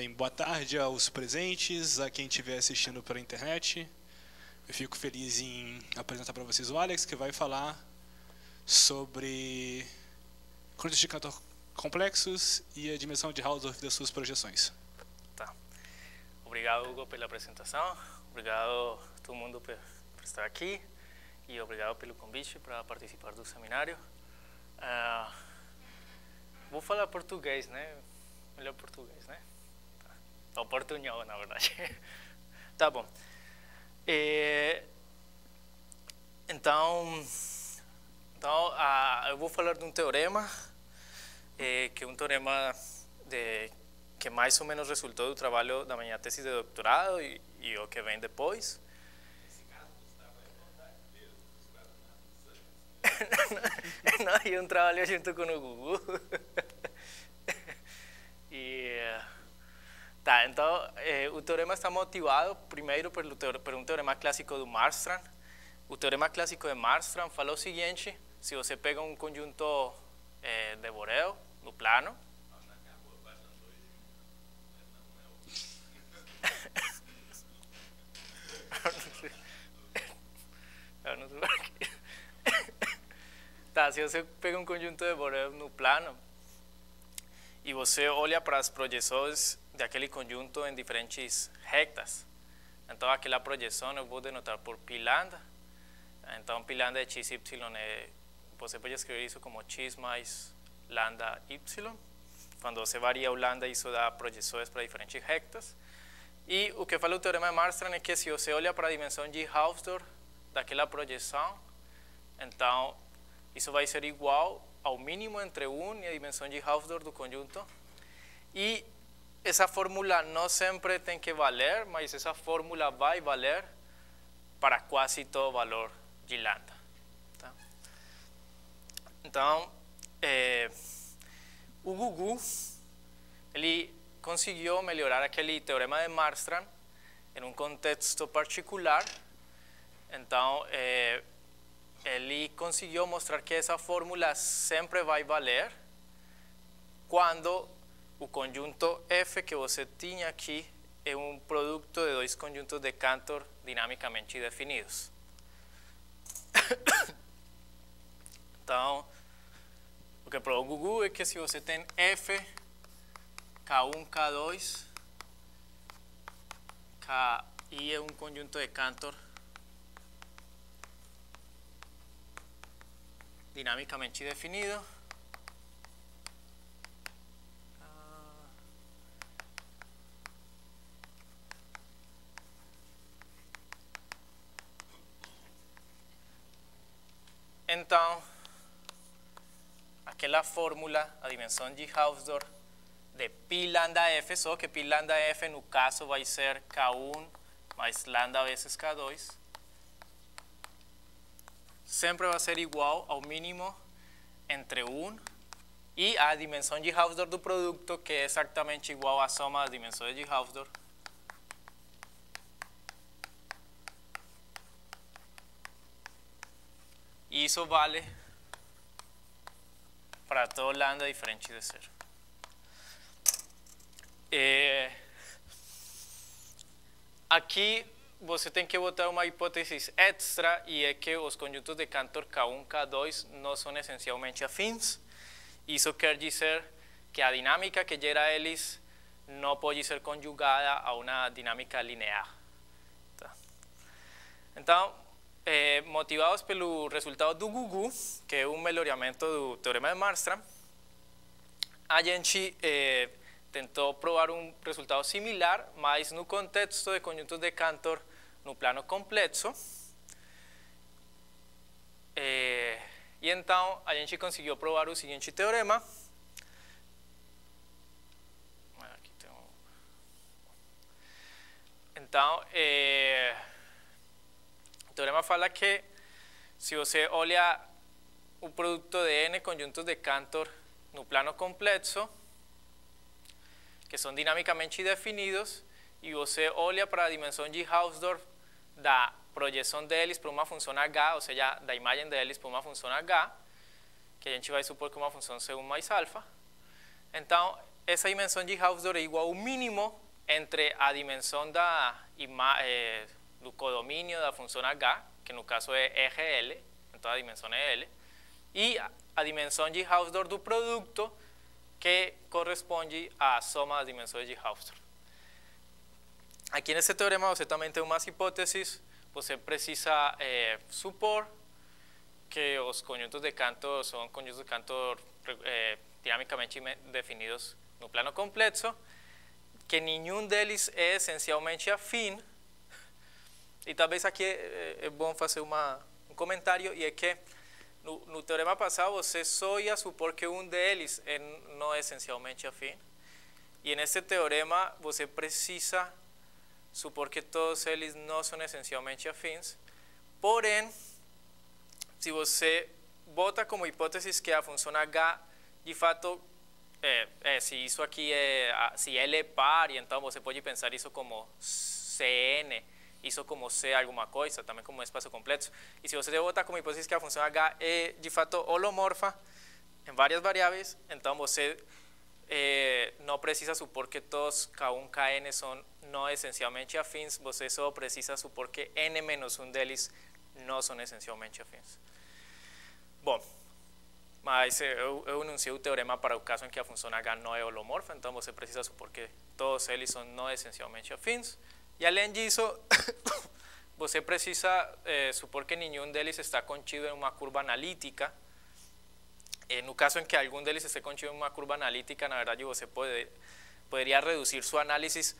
Bem, boa tarde aos presentes, a quem estiver assistindo pela internet. Eu fico feliz em apresentar para vocês o Alex, que vai falar sobre conjuntos de cantor complexos e a dimensão de Hausdorff das suas projeções. Tá. Obrigado, Hugo, pela apresentação. Obrigado a todo mundo por, por estar aqui e obrigado pelo convite para participar do seminário. Uh, vou falar português, né? Melhor português, né? Tá. Ou portunhol, na verdade. tá bom. É, então, então ah, eu vou falar de um teorema, é, que é um teorema de, que mais ou menos resultou do trabalho da minha tese de doutorado e, e o que vem depois. não, eu trabalho junto com o Gugu. e Tá, então, eh, o teorema está motivado primeiro por, um teorema clássico do Marstrand. O teorema clássico de Marstrand fala o seguinte, se você pega um conjunto eh, de Borel no plano, tá, se você pega um conjunto de Borel no plano e você olha para as projeções de aquele conjunto em diferentes rectas. Então, aquela projeção eu vou denotar por pi lambda. Então, pi lambda de x, y, é, você pode escrever isso como x mais lambda y. Quando você varia o lambda, isso dá projeções para diferentes rectas. E o que fala o teorema de Marstrand é que se você olha para a dimensão de Hausdorff daquela projeção, então isso vai ser igual ao mínimo entre 1 e a dimensão de Hausdorff do conjunto. E essa fórmula não sempre tem que valer, mas essa fórmula vai valer para quase todo valor de lambda. Tá? Então, é, o Gugu ele conseguiu melhorar aquele teorema de Marstrand em um contexto particular. Então, é, ele conseguiu mostrar que essa fórmula sempre vai valer quando o conjunto F que você tinha aqui é um produto de dois conjuntos de Cantor dinamicamente definidos. então, o que provou Gugu é que se você tem F, K1, K2, KI é um conjunto de Cantor dinamicamente definido, aquela fórmula, a dimensão de Hausdorff de pi lambda f, só que pi lambda f no caso vai ser K1 mais lambda vezes K2, sempre vai ser igual ao mínimo entre 1 e a dimensão de Hausdorff do produto, que é exatamente igual à soma das dimensões de Hausdorff. E isso vale para todo lambda diferente de zero. É, aqui você tem que botar uma hipótese extra e é que os conjuntos de Cantor K1 K2 não são essencialmente afins. Isso quer dizer que a dinâmica que gera eles não pode ser conjugada a uma dinâmica linear. Tá? Então, eh, motivados pelo resultado do Gugu, que é um melhoramento do teorema de Marstrand, a gente eh, tentou provar um resultado similar, mas no contexto de conjuntos de Cantor no plano complexo. Eh, e então a gente conseguiu provar o seguinte teorema. Então, eh, teorema fala que se você olha o produto de n conjuntos de Cantor no plano complexo, que são dinamicamente definidos, e você olha para a dimensão de Hausdorff da projeção deles para uma função h, ou seja, da imagem deles para uma função h, que a gente vai supor que é uma função C1 mais alfa. Então, essa dimensão de Hausdorff é igual ao mínimo entre a dimensão da, eh, do codomínio da função h, que no caso é RL, então a dimensão é L, e a dimensão de Hausdorff do produto, que corresponde à soma das dimensões de Hausdorff. Aqui nesse teorema você também tem umas hipóteses, você precisa eh, supor que os conjuntos de Cantor são conjuntos de Cantor eh, dinamicamente definidos no plano complexo, que nenhum deles é essencialmente afim. E talvez aqui é, é bom fazer uma, um comentário, e é que no, no, teorema passado você só ia supor que um deles é, não é essencialmente afim. E nesse teorema você precisa supor que todos eles não são essencialmente afins. Porém, se você bota como hipótese que a função h, de fato, é, é, se isso é, L é par, então você pode pensar isso como Cn, isso como C alguma coisa, também como espaço complexo. E se você bota como hipótese que a função h é, de fato, holomorfa em várias variáveis, então você não precisa supor que todos K1, Kn são não essencialmente afins, você só precisa supor que n menos um deles não são essencialmente afins. Bom, mas eu, eu teorema para o caso em que a função h não é holomorfa, então você precisa supor que todos eles são não essencialmente afins. E além disso, você precisa eh, supor que nenhum deles está contido em uma curva analítica. Eh, no caso em que algum deles esté contido em uma curva analítica, na verdade você pode, poderia reduzir seu análise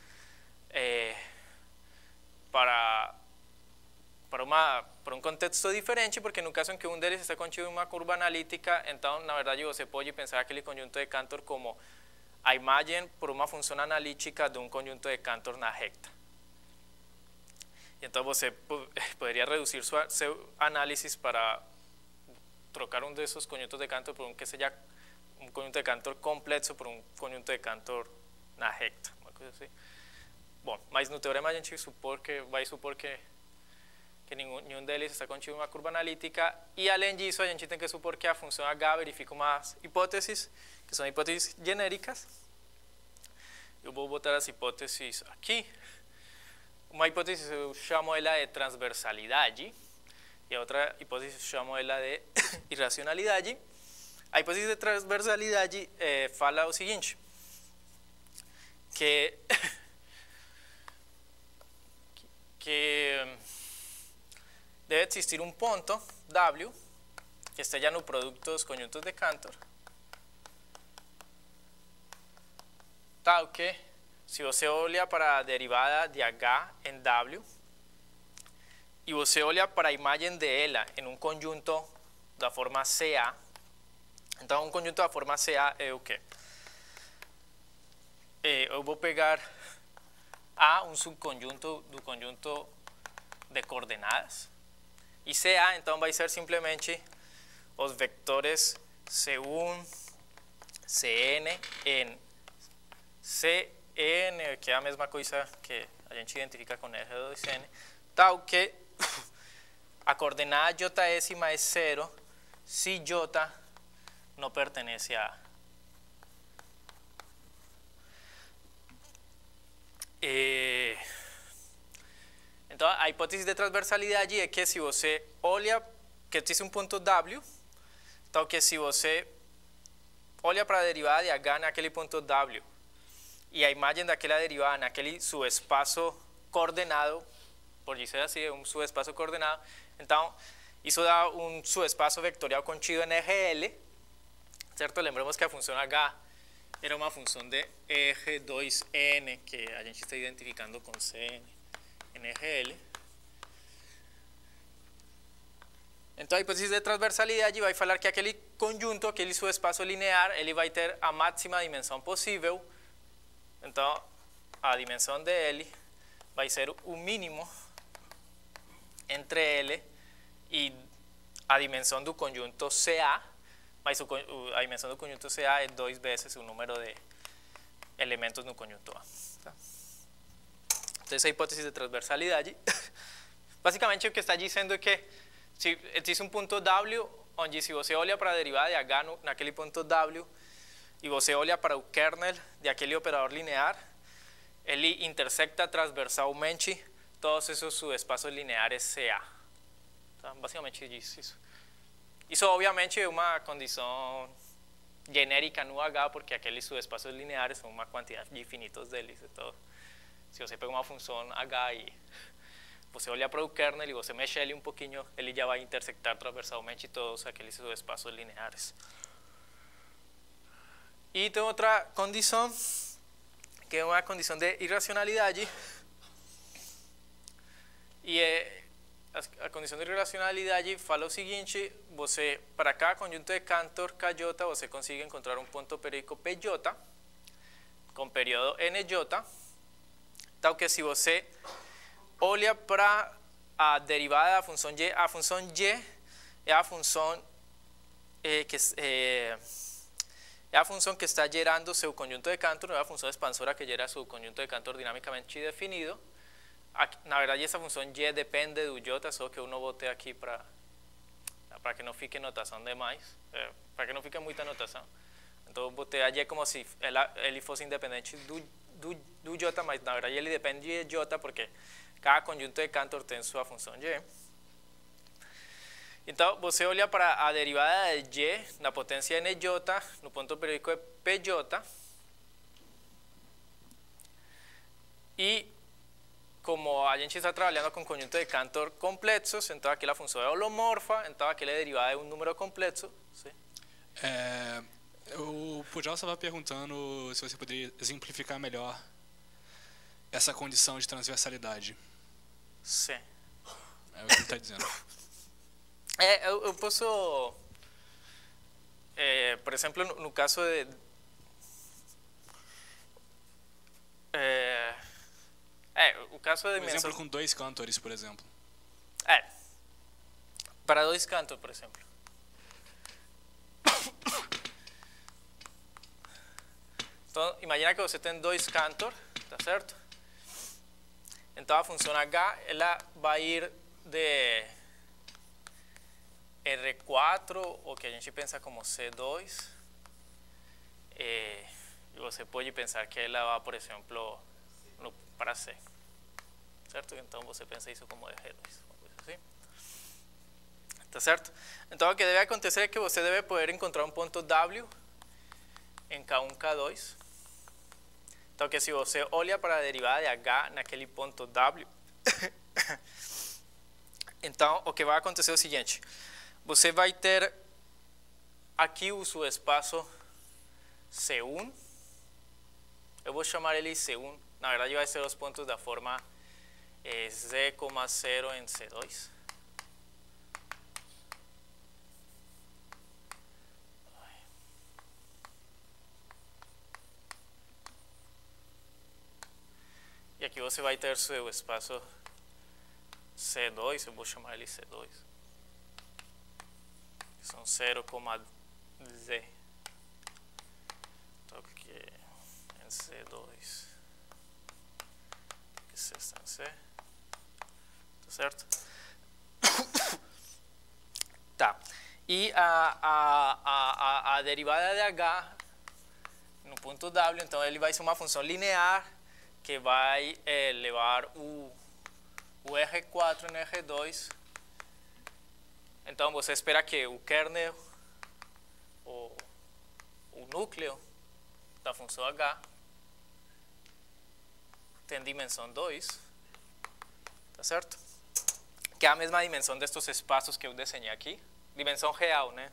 eh, para para, uma, para um contexto diferente, porque no caso em que um deles está contido em uma curva analítica, então, na verdade, você pode pensar aquele conjunto de Cantor como a imagem por uma função analítica de um conjunto de Cantor na. E então você poderia reduzir seu, seu análise para trocar um desses conjuntos de Cantor por um que seja um conjunto de Cantor complexo por um conjunto de Cantor na recta, uma coisa assim. Bom, mas no teorema a gente supor que, vai supor que que nenhum, nenhum deles está contido em uma curva analítica, e além disso, a gente que supor que a função h verifica umas hipóteses, que são hipóteses genéricas. Eu vou botar as hipóteses aqui. Uma hipótese eu chamo ela de transversalidade, e a outra hipótese eu chamo ela de irracionalidade. A hipótese de transversalidade eh, fala o seguinte, que, que debe existir un punto W que esteja no produto dos conjuntos de Cantor tal que se você olha para a derivada de H em W e você olha para a imagem dela em um conjunto da forma CA, então um conjunto da forma CA é o quê? eu vou pegar A, um subconjunto do conjunto de coordenadas, e CA então vai ser simplesmente os vectores C1, Cn em Cn, que é a mesma coisa que a gente identifica com R2N, tal que a coordenada jésima é zero se j não pertence a A. Eh, então, a hipótese de transversalidade é que se você olha que existe um ponto W, então que se você olha para a derivada de H naquele ponto W e a imagem daquela derivada naquele subespaço coordenado, por dizer assim, um subespaço coordenado, então isso dá um subespaço vectorial contido em RL, certo? Lembramos que a função H era uma função de R2N que a gente está identificando com CN. NGL. Então a hipótese de transversalidade vai falar que aquele conjunto, aquele subespaço linear, ele vai ter a máxima dimensão possível. Então a dimensão de L vai ser o mínimo entre L e a dimensão do conjunto CA, mas a dimensão do conjunto CA é dois vezes o número de elementos no conjunto A. Tá? Entonces, esa hipótesis de transversalidade, basicamente o que está dizendo é que se existe um ponto W, onde se você para a derivada de H naquele ponto W, você olha para o kernel de aquele operador linear, ele intersecta transversalmente todos esses subespaços lineares CA. Tá? Basicamente. Isso, obviamente, é uma condição genérica no H, porque aqueles subespaços lineares são uma quantidade de infinitos deles. Então, se você pega uma função H e você olha para o kernel e você mexe ele um pouquinho, ele já vai intersectar transversalmente todos aqueles subespaços lineares. E tem outra condição, que é uma condição de irracionalidade. E é, a, a condição de irracionalidade fala o seguinte, você, para cada conjunto de Cantor KJ, você consegue encontrar um ponto periódico PJ, com período NJ, tal que se você olha para a derivada da função y, a função y é a função eh, que eh, é a função que está gerando seu conjunto de Cantor, é a função expansora que gera seu conjunto de Cantor dinamicamente definido. Aqui, na verdade, essa função y depende do j, só que eu não botei aqui para para que não fique notação demais, eh, para que não fique muita notação. Então, eu botei a y como se ela, ele fosse independente do, do, do j, mas na verdade ele depende de j porque cada conjunto de Cantor tem sua função y. Então, você olha para a derivada de y na potência nj, no ponto periódico é pj, e como a gente está trabalhando com conjunto de Cantor complexos, então aqui a função é holomorfa, então aqui a derivada é um número complexo. Sim? É, o Pujal estava perguntando se você poderia exemplificar melhor essa condição de transversalidade. Sim. É o que ele está dizendo. É, eu, eu posso, é, por exemplo, no, no caso de é, é, o caso da Um exemplo com dois cantores, por exemplo. é para dois cantos, por exemplo. Então, imagina que você tem dois cantor, tá certo? Então a função H ela vai ir de R4, o que a gente pensa como C2, eh, e você pode pensar que ela vai, por exemplo, no, para C. Certo? Então você pensa isso como R2, uma coisa assim. Tá certo? Então o que deve acontecer é que você deve poder encontrar um ponto W em K1, K2. Então que se você olha para a derivada de H naquele ponto W, então o que vai acontecer é o seguinte, você vai ter aqui o seu espaço C1, eu vou chamar ele C1, na verdade vai ser os pontos da forma eh, Z,0 em C2. E aqui você vai ter seu espaço C2, eu vou chamar ele C2. São 0,z. Então aqui em C2. Aqui C está em C. Tá certo? Tá. E a, a, a, a, derivada de H no ponto W, então ele vai ser uma função linear que vai eh, levar o, o R4 no R2. Então você espera que o kernel, o, o núcleo da função H, tem dimensão 2, tá certo? Que é a mesma dimensão destes espaços que eu desenhei aqui, dimensão real, né?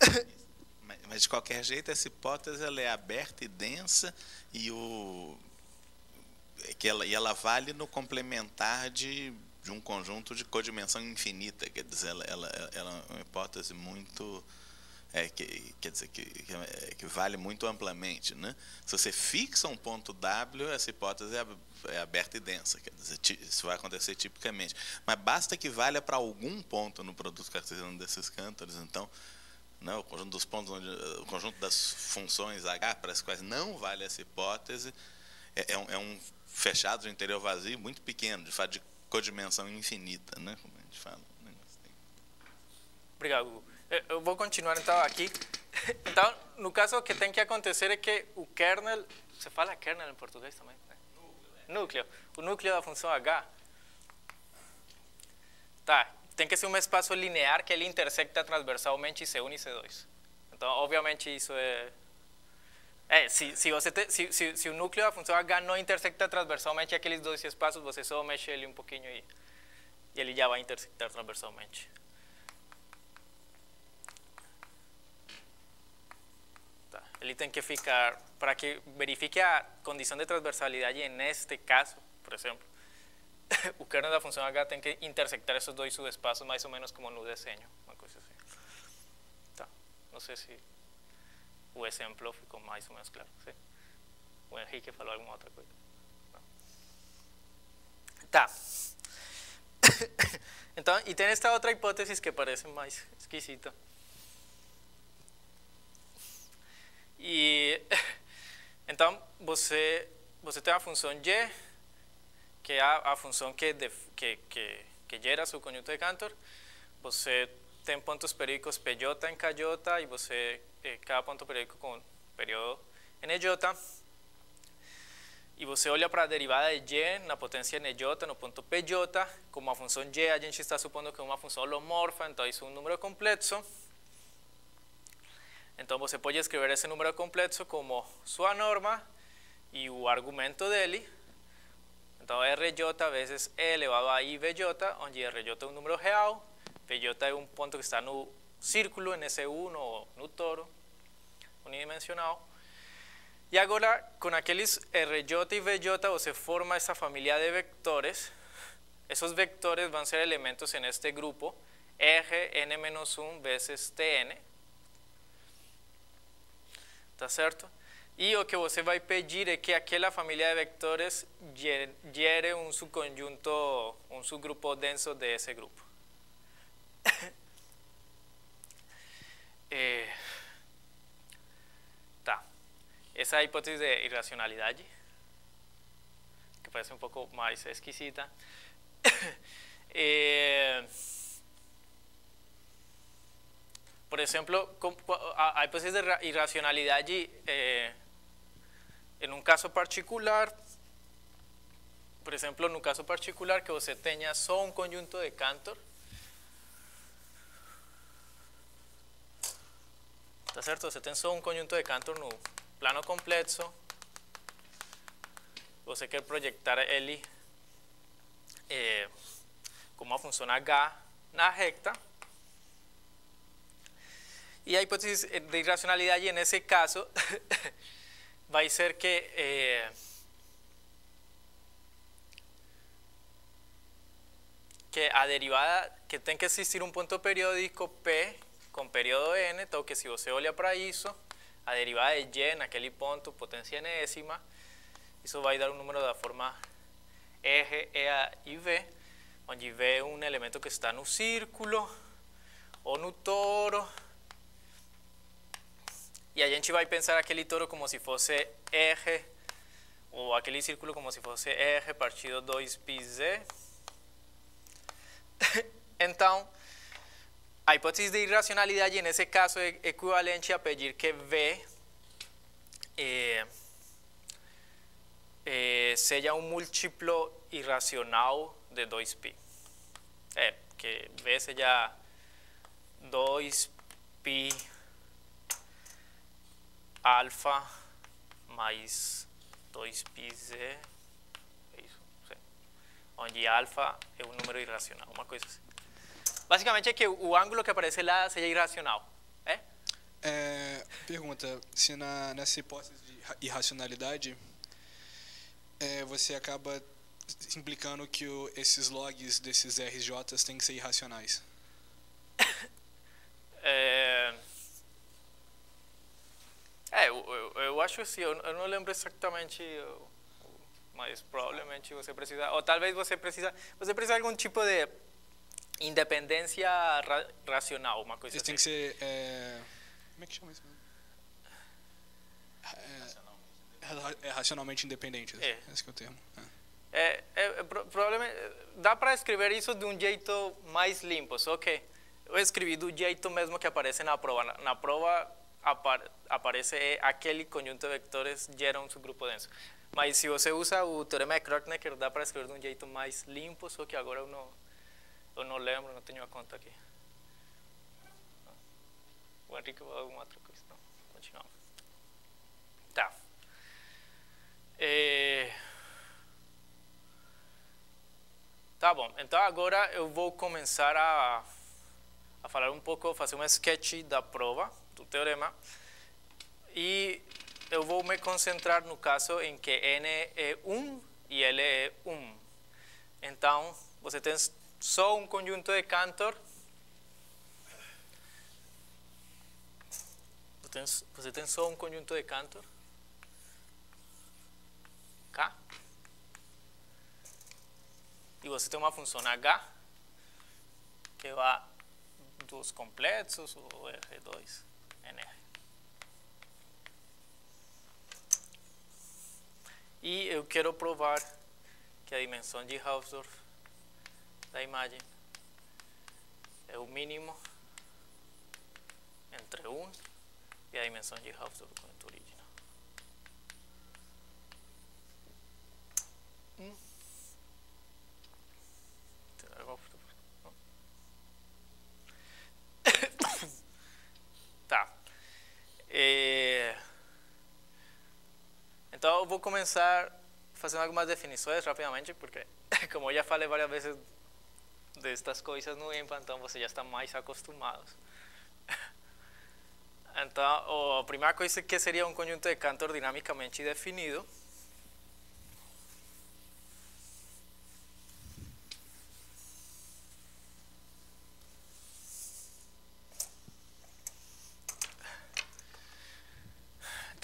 Mas, mas, de qualquer jeito, essa hipótese ela é aberta e densa e, o, que ela, e ela vale no complementar de, de um conjunto de codimensão infinita. Quer dizer, ela, ela, ela é uma hipótese muito. É, que, quer dizer, que, que, que, vale muito amplamente. Né? Se você fixa um ponto W, essa hipótese é, é aberta e densa. Quer dizer, isso vai acontecer tipicamente. Mas basta que valha para algum ponto no produto cartesiano desses cântores. Então, não, o conjunto dos pontos, onde, o conjunto das funções H para as quais não vale essa hipótese, é, é, um, é um, fechado de interior vazio muito pequeno, de fato de codimensão infinita, né, como a gente fala. Obrigado, Hugo. Eh, eu vou continuar então aqui. Então, no caso, o que tem que acontecer é que o kernel, você fala kernel em português também? Né? Núcleo. O núcleo da função H. Tá, tem que ser um espaço linear que ele intersecta transversalmente C1 e C2. Então, obviamente, isso é... É, se, se, você te, se, núcleo da função H não intersecta transversalmente aqueles dois espaços, você só mexe ele um pouquinho e, e ele já vai intersectar transversalmente. ele tem que ficar, para que verifique a condição de transversalidade neste caso, por exemplo, o kernel da função h tem que intersectar esses dois subespaços mais ou menos como no desenho, uma coisa assim. Tá. O exemplo ficou mais ou menos claro. Sim? O Henrique falou alguma outra coisa. Tá. Então, e tem esta outra hipótese que parece mais esquisita. E então você você tem a função y, que é a, a função que, def, que, que, que gera seu conjunto de Cantor. Você tem pontos periódicos PJ em KJ e você eh, cada ponto periódico com período NJ. E você olha para a derivada de y na potência NJ no ponto PJ, como a função y a gente está supondo que é uma função holomorfa, então isso é um número complexo. Então você pode escrever esse número complexo como sua norma e o argumento dele. Então RJ vezes E elevado a IVJ, onde RJ é um número real, VJ é um ponto que está no círculo, NS1 ou no toro, unidimensional. E agora, com aqueles RJ e VJ, você forma essa família de vectores. Esses vectores vão ser elementos neste grupo, R n-1 vezes Tn, tá certo? E o que você vai pedir é que aquela família de vectores gere um subconjunto, um subgrupo denso desse grupo. é, tá. Essa é a hipótese de irracionalidade, que parece um pouco mais esquisita. é, Por ejemplo, hay procesos de irracionalidad allí, eh, en un caso particular, por ejemplo, en un caso particular que usted tenga solo un conjunto de Cantor, ¿está cierto? Usted tiene solo un conjunto de Cantor en un plano complejo, usted quiere proyectar él eh, como funciona H na recta, y hay hipótesis de irracionalidad y en ese caso va a ser que eh, que a derivada que tenga que existir un punto periódico P con periodo N, todo que si você olha para eso, a derivada de Y en aquel punto, potencia enésima, eso va a dar un número de la forma eje, EA y V, donde V es un elemento que está un círculo o en un toro, y a gente vai pensar aquele toro como se fosse R, ou aquele círculo como se fosse R partido 2πz. então, hay hipótesis de irracionalidad y en ese caso es equivalente a pedir que V eh, eh, sea un múltiplo irracional de 2pi. Eh, que V sea 2pi alfa mais 2pi z, é isso, onde alfa é um número irracional, uma coisa assim. Basicamente é que o ângulo que aparece lá seja irracional, é? é pergunta, se na, nessa hipótese de irracionalidade, é, você acaba implicando que o, esses logs desses RJs têm que ser irracionais. é... É, eu, eu, eu acho assim, eu, eu, não lembro exatamente, mas provavelmente você precisa, ou talvez você precisa, você precisa de algum tipo de independência ra, racional, uma coisa isso assim. tem que ser, é, como é que chama isso mesmo? É, é racionalmente independente, é. esse é o termo. É, é, é provavelmente, dá para escrever isso de um jeito mais limpo, só que eu escrevi do jeito mesmo que aparece na prova. Na, na prova apar, aparece aquele conjunto de vetores gera um subgrupo denso. Mas se você usa o teorema de Kronecker, dá para escrever de um jeito mais limpo, só que agora eu não, eu não lembro, não tenho a conta aqui. O Henrique vai alguma outra coisa. Não, continuamos. Tá. É... Tá bom, então agora eu vou começar a, a falar um pouco, fazer um sketch da prova, do teorema, e eu vou me concentrar no caso em que n é 1 e L é 1. Então, você tem só um conjunto de Cantor, você tem só um conjunto de Cantor, K, e você tem uma função H que vai dos complexos, o R2, NR. E eu quero provar que a dimensão de Hausdorff da imagem é o mínimo entre 1 e a dimensão de Hausdorff do conjunto original. Hum. Tá. Então, eu vou começar fazendo algumas definições rapidamente, porque, como eu já falei várias vezes destas coisas no IMPA, então você já está mais acostumado. Então, a primeira coisa que seria um conjunto de Cantor dinamicamente definido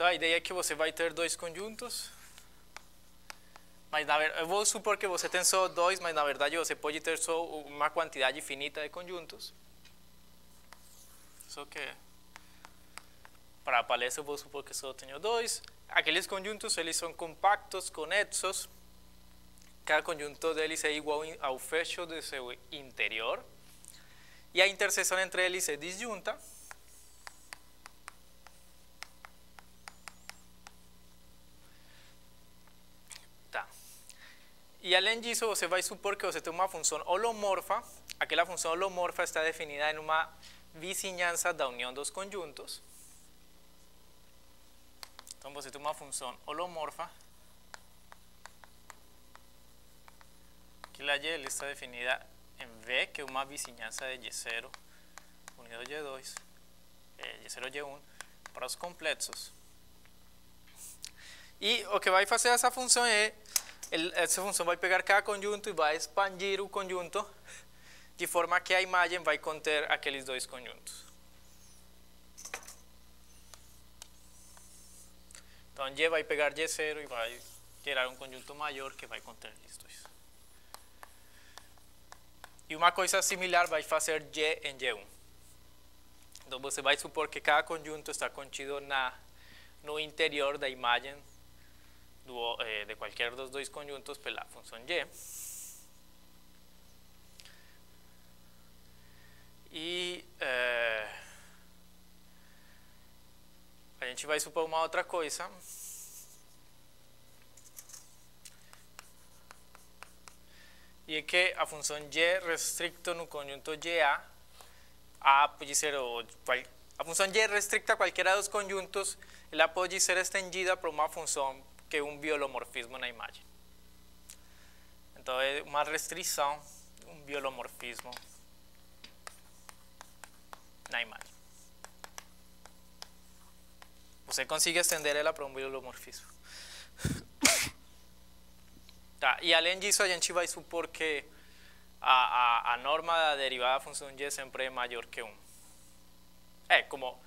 Então a ideia é que você vai ter dois conjuntos, mas na verdade, eu vou supor que você tem só dois, mas na verdade você pode ter só uma quantidade infinita de conjuntos. Só que para a palestra eu vou supor que só tenho dois. Aqueles conjuntos eles são compactos, conexos. Cada conjunto deles é igual ao fecho do seu interior. E a interseção entre eles é disjunta. E além disso, você vai supor que você tem uma função holomorfa. Aquela função holomorfa está definida em uma vizinhança da união dos conjuntos. Então você tem uma função holomorfa. Que la Y está definida em V, que é uma vizinhança de Y0 unido Y2, Y0 Y1, para os complexos. E o que vai fazer essa função é el, essa função vai pegar cada conjunto e vai expandir o conjunto de forma que a imagem vai conter aqueles dois conjuntos. Então, Y vai pegar Y0 e vai gerar um conjunto maior que vai conter dois. E uma coisa similar vai fazer Y em Y1. Então, você vai supor que cada conjunto está contido na, no interior da imagem eh, de cualquier de los dos conjuntos pues la función y. E é, a gente vai supor uma outra coisa. E é que a função y restricto no conjunto YA, A pode ser, o, a função y restricta a qualquer dos conjuntos, ela pode ser estendida por uma função que um biolomorfismo na imagem. Então é uma restrição, um biolomorfismo na imagem. Você consegue estender ela para um biolomorfismo. Tá, e além disso, a gente vai que a, a, a norma da derivada da função y sempre é que 1. É, como,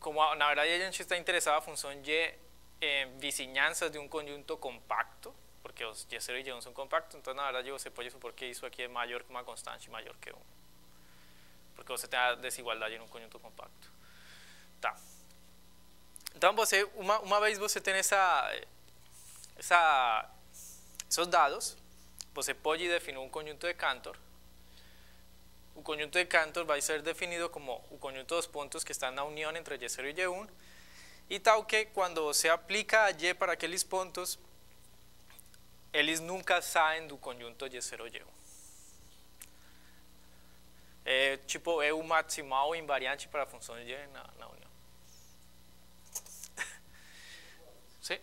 como na a está interessado na função y eh, vicinanzas de un conjunto compacto, porque los Y0 y Y1 son compactos, entonces la verdad yo sepollo pues, por qué hizo aquí es mayor que una constante mayor que 1. Porque você tem a desigualdade em um conjunto compacto. Tá. Então eh, vez você tem essa, eh, essa, esses dados, você pode definir um conjunto de Cantor. O conjunto de Cantor vai ser definido como o conjunto dos pontos que estão na união entre Y0 e Y1 e tal que quando você aplica a Y para aqueles pontos, eles nunca saem do conjunto Y0 e Y1. É, tipo, é o maximal invariante para a função Y na, na união. Sim?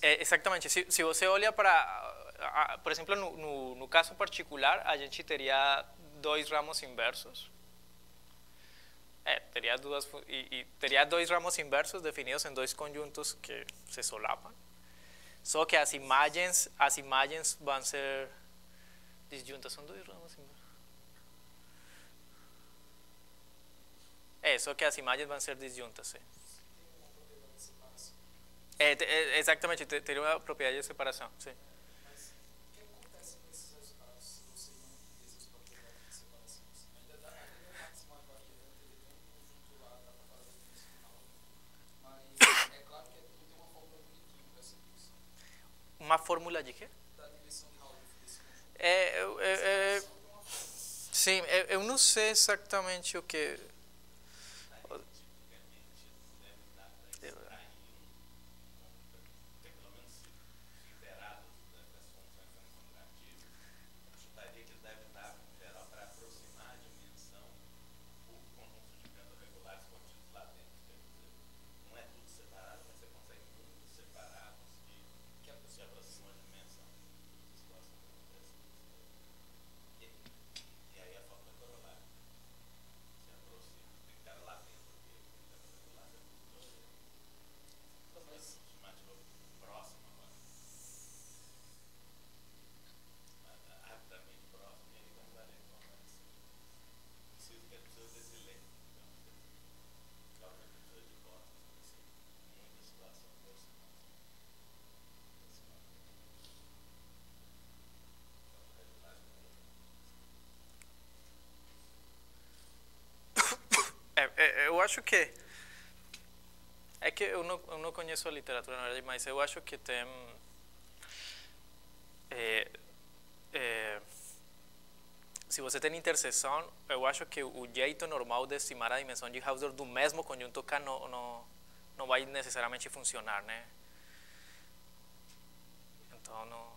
É, exatamente. Se, se você olha para, por exemplo, no, no, no, caso particular, a gente teria dois ramos inversos. É, teria duas e, e ramos inversos definidos em dois conjuntos que se solapam. Só que as imagens, as imagens vão ser disjuntas, são dois ramos inversos. É, só que as imagens vão ser disjuntas, sim. É, é, exatamente, teria uma propriedade de separação, sim. Uma fórmula de quê? É, é, é, sim, eu não sei exatamente o que acho que é que eu não, eu não conheço a literatura, na verdade, mas eu acho que tem é, é, se você tem interseção, eu acho que o jeito normal de estimar a dimensão de Hausdorff do mesmo conjunto K não, não, não vai necessariamente funcionar, né? Então, não,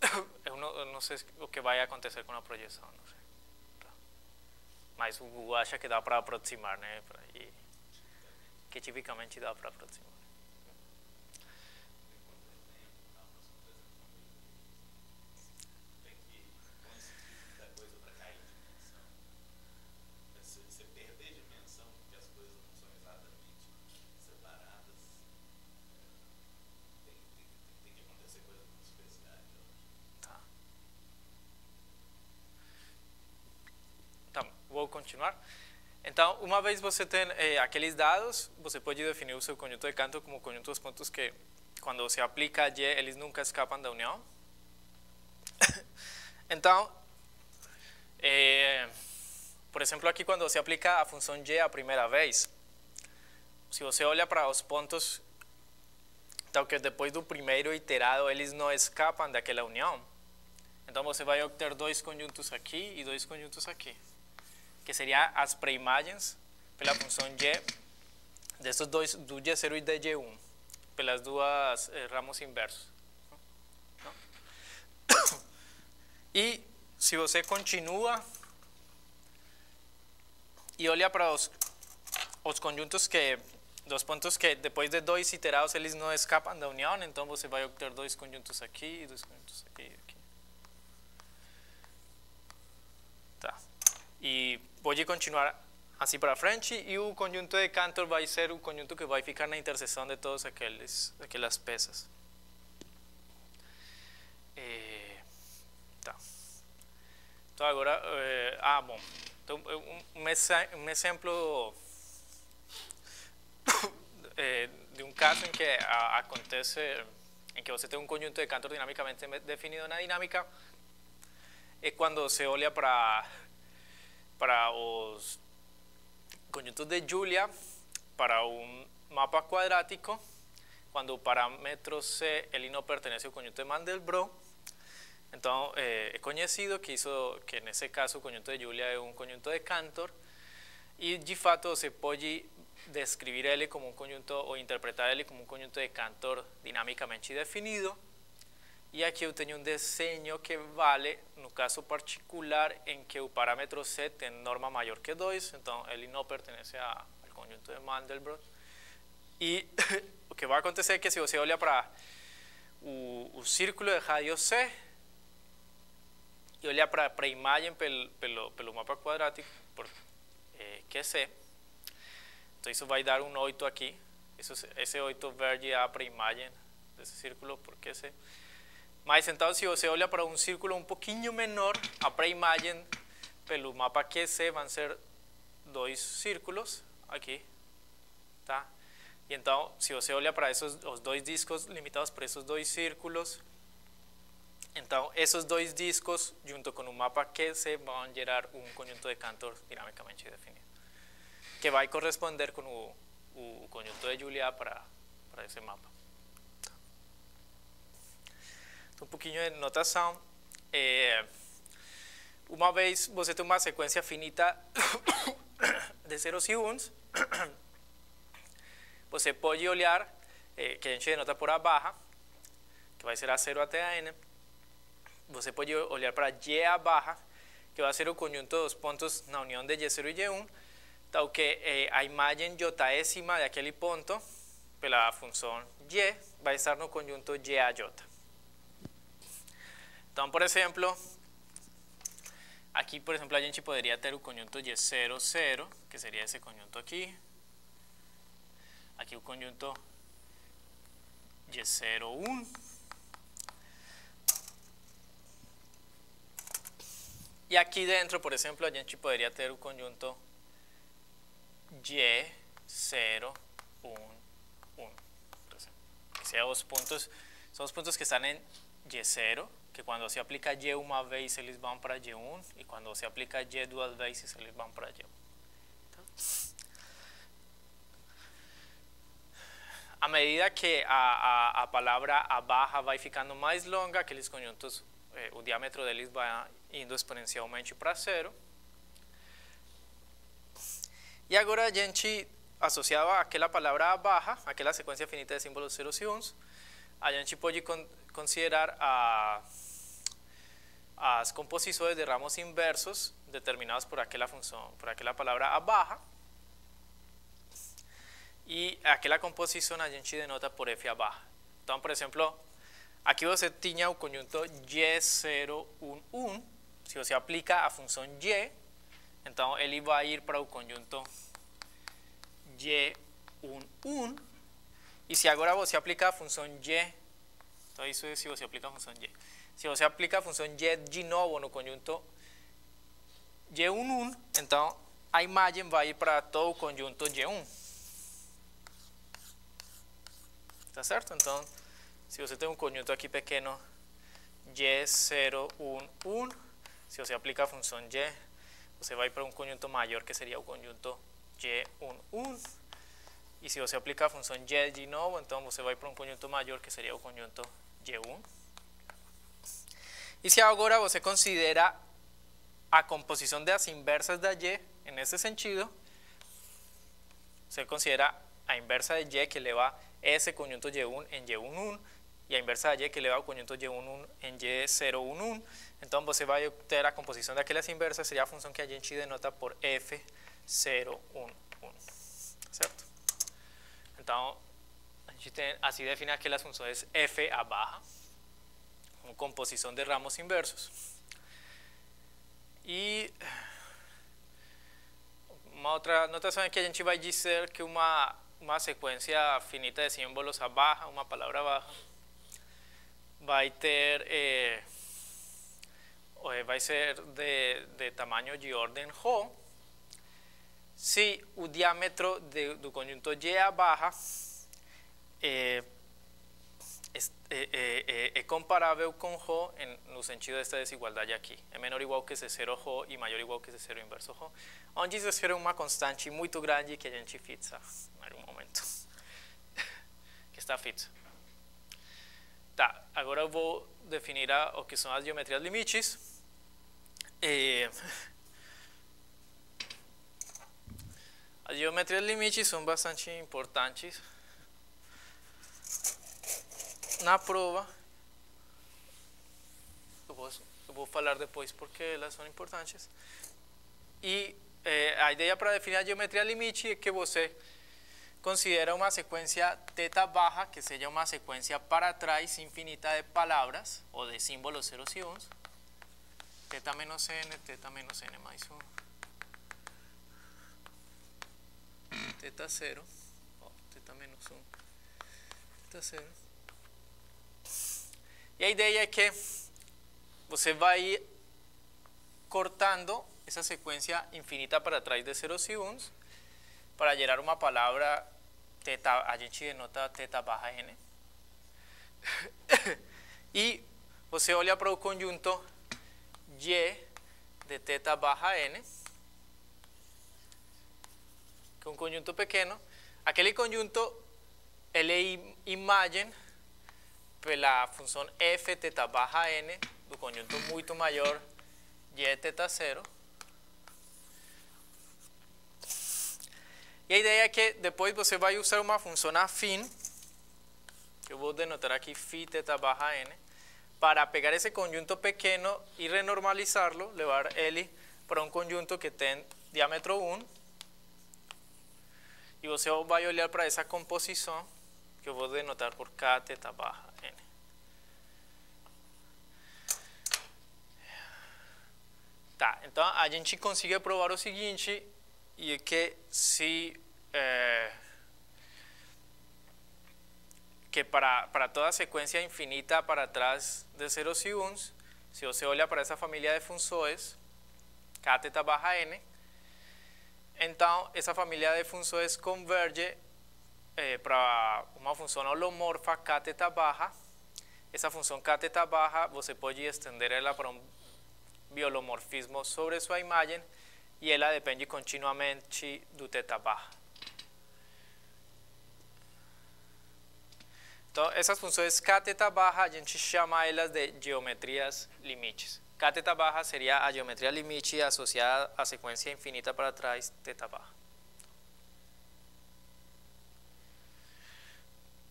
eu, não, eu não sei o que vai acontecer com a projeção, não sei. Mas o Google acha que dá para aproximar, né? E que tipicamente dá para aproximar. Continuar? Então, uma vez você tem eh, aqueles dados, você pode definir o seu conjunto de Cantor como conjunto dos pontos que, quando você aplica Y, eles nunca escapam da união. então, eh, por exemplo, aqui quando você aplica a função Y a primeira vez, se você olha para os pontos, então que depois do primeiro iterado eles não escapam daquela união, então você vai obter dois conjuntos aqui e dois conjuntos aqui que seria as pré-imagens pela função y desses dois, do y0 e da y1, pelas duas eh, ramos inversos. E se você continua e olha para os, os conjuntos que dos pontos que depois de dois iterados eles não escapam da união, então você vai obter dois conjuntos aqui e dois conjuntos aqui. aqui. Tá. E pode continuar assim para frente e o conjunto de Cantor vai ser o conjunto que vai ficar na interseção de todas aqueles, aquelas peças. É, tá. Então agora, é, ah, bom. Então, um, um exemplo é, de um caso em que a, acontece, em que você tem um conjunto de Cantor dinamicamente definido na dinâmica, é quando você olha para para os conjuntos de Julia, para un mapa cuadrático, quando o parâmetro C ele não pertence ao conjunto de Mandelbrot, então é, é conhecido que isso, que nesse caso o conjunto de Julia é um conjunto de Cantor, e de você pode describir ele como un conjunto o interpretar ele como un conjunto de Cantor dinámicamente definido. Y aquí yo tengo un diseño que vale, no caso particular, en que el parámetro C tiene norma mayor que 2, entonces él no pertenece al conjunto de Mandelbrot. Y lo que va a acontecer es que si usted olha para el círculo de radio C y olha para a imagem pelo, pelo, mapa cuadrático, por, eh, que é C, então isso vai dar um 8 aqui. Isso, esse 8 verde é a imagem desse círculo, porque esse... Mas então, se você olha para um círculo um pouquinho menor, a pré-imagem pelo mapa QC vão ser dois círculos aqui, tá? E então, se você olha para esses os dois discos limitados por esses dois círculos, então esses dois discos, junto com o mapa QC, vão gerar um conjunto de Cantor dinamicamente definido que va a corresponder con el conjunto de Julia para, para ese mapa. Un poquito de notación. Eh, una vez você tem uma secuencia finita de ceros y unos, você pode olhar, eh, que a gente denota por A baja, que va a ser a 0 até a n, você pode olhar para Y a baja, que va a ser el conjunto dos puntos la unión de Y0 y Y1, tal que eh, a imagem jésima de aquele ponto, pela função y, vai estar no conjunto y a j. Então, por exemplo, aqui, por exemplo, a poderia ter o conjunto y0, 0, que seria esse conjunto aqui. Aqui o conjunto y0, 1. E aqui dentro, por exemplo, a poderia ter o conjunto y, 0, 1, 1. Sea dos puntos, son los puntos que están en Y0, que cuando se aplica Y una vez se les van para Y1 y cuando se aplica Y dos veces se les van para Y1. A medida que a, a, a palavra a barra vai ficando mais longa, aqueles conjuntos, eh, o diâmetro deles vai indo exponencialmente para zero. Y ahora a gente, associado aquella palavra baja, aquella secuencia finita de símbolos ceros y unos, a gente pode considerar a, as composições de ramos inversos determinados por aquella función, por aquella palabra a baja. Y aquella composición a gente denota por f a baja. Entonces, por ejemplo, aquí você tinha o conjunto y0, 1, 1. Si você aplica a función y, entonces él va a ir para el conjunto y 1, 1. Y si ahora você aplica a función y, então isso é se você aplica a função y. Se você aplica a função y de novo no conjunto y1, 1, então a imagem vai ir para todo o conjunto y1. Tá certo? Então, se você tem um conjunto aqui pequeno y0, 1, 1, se você aplica a função y, você vai para um conjunto maior que seria o conjunto y1, 1. Y si se aplica a función y de novo, entonces se va para un conjunto mayor que sería el conjunto y1. Y si ahora você considera a composición de las inversas de y en ese sentido, se considera a inversa de y que eleva ese conjunto y1 en y1, 1 y a inversa de y que eleva el conjunto y1 en y0, 1, 1. Entonces você vai obter a composición de aquellas inversas, sería la función que a gente denota por f 0, 1, 1. Certo? Então, a gente tem, assim define aquelas funções f a barra, como composição de ramos inversos. E uma outra notação que a gente vai dizer que uma, uma sequência finita de símbolos a barra, uma palavra barra, vai ter, eh, vai ser de, de tamanho de ordem Rho, se o diâmetro de, do conjunto Y a barra é, é, é, comparável com Rho em, no sentido desta desigualdade aqui. É menor ou igual que C0 Rho e maior ou igual que C0 inverso Rho, onde C0 é uma constante muito grande que a gente fixa em algum momento. que está fixa. Tá, agora eu vou definir o que são as geometrias limites. Eh, as geometrias limites são bastante importantes na prova. Eu vou, eu vou falar depois porque elas são importantes. E eh, a ideia para definir a geometria limite é que você considera uma sequência teta baja, que seja uma sequência para trás infinita de palavras ou de símbolos ceros e uns. Teta menos n, teta menos n mais 1. Teta 0, oh, teta menos 1, teta 0. E a ideia é que você vai cortando essa sequência infinita para trás de ceros e uns para gerar uma palavra teta, a gente denota teta barra n. e você olha para o conjunto y de teta barra n, que é um conjunto pequeno. Aquele conjunto ele é imagem pela função f teta barra n do conjunto muito maior y teta 0 E a ideia é que depois você vai usar uma função afim, que eu vou denotar aqui φ teta barra n, para pegar esse conjunto pequeno e renormalizá-lo, levar ele para um conjunto que tem diâmetro 1. E você vai olhar para essa composição, que eu vou denotar por k teta barra Tá, então a gente consegue provar o seguinte, e é que se eh, que para, para toda sequência infinita para trás de zeros e uns, se você olha para essa família de funções, k teta barra n, então essa família de funções converge eh, para uma função holomorfa k teta barra. Essa função k teta barra você pode estender ela para um biolomorfismo sobre sua imagem e ela depende continuamente do teta barra. Então, essas funções teta barra, a gente chama elas de geometrias limites. Teta barra seria a geometria limite associada à sequência infinita para trás teta barra.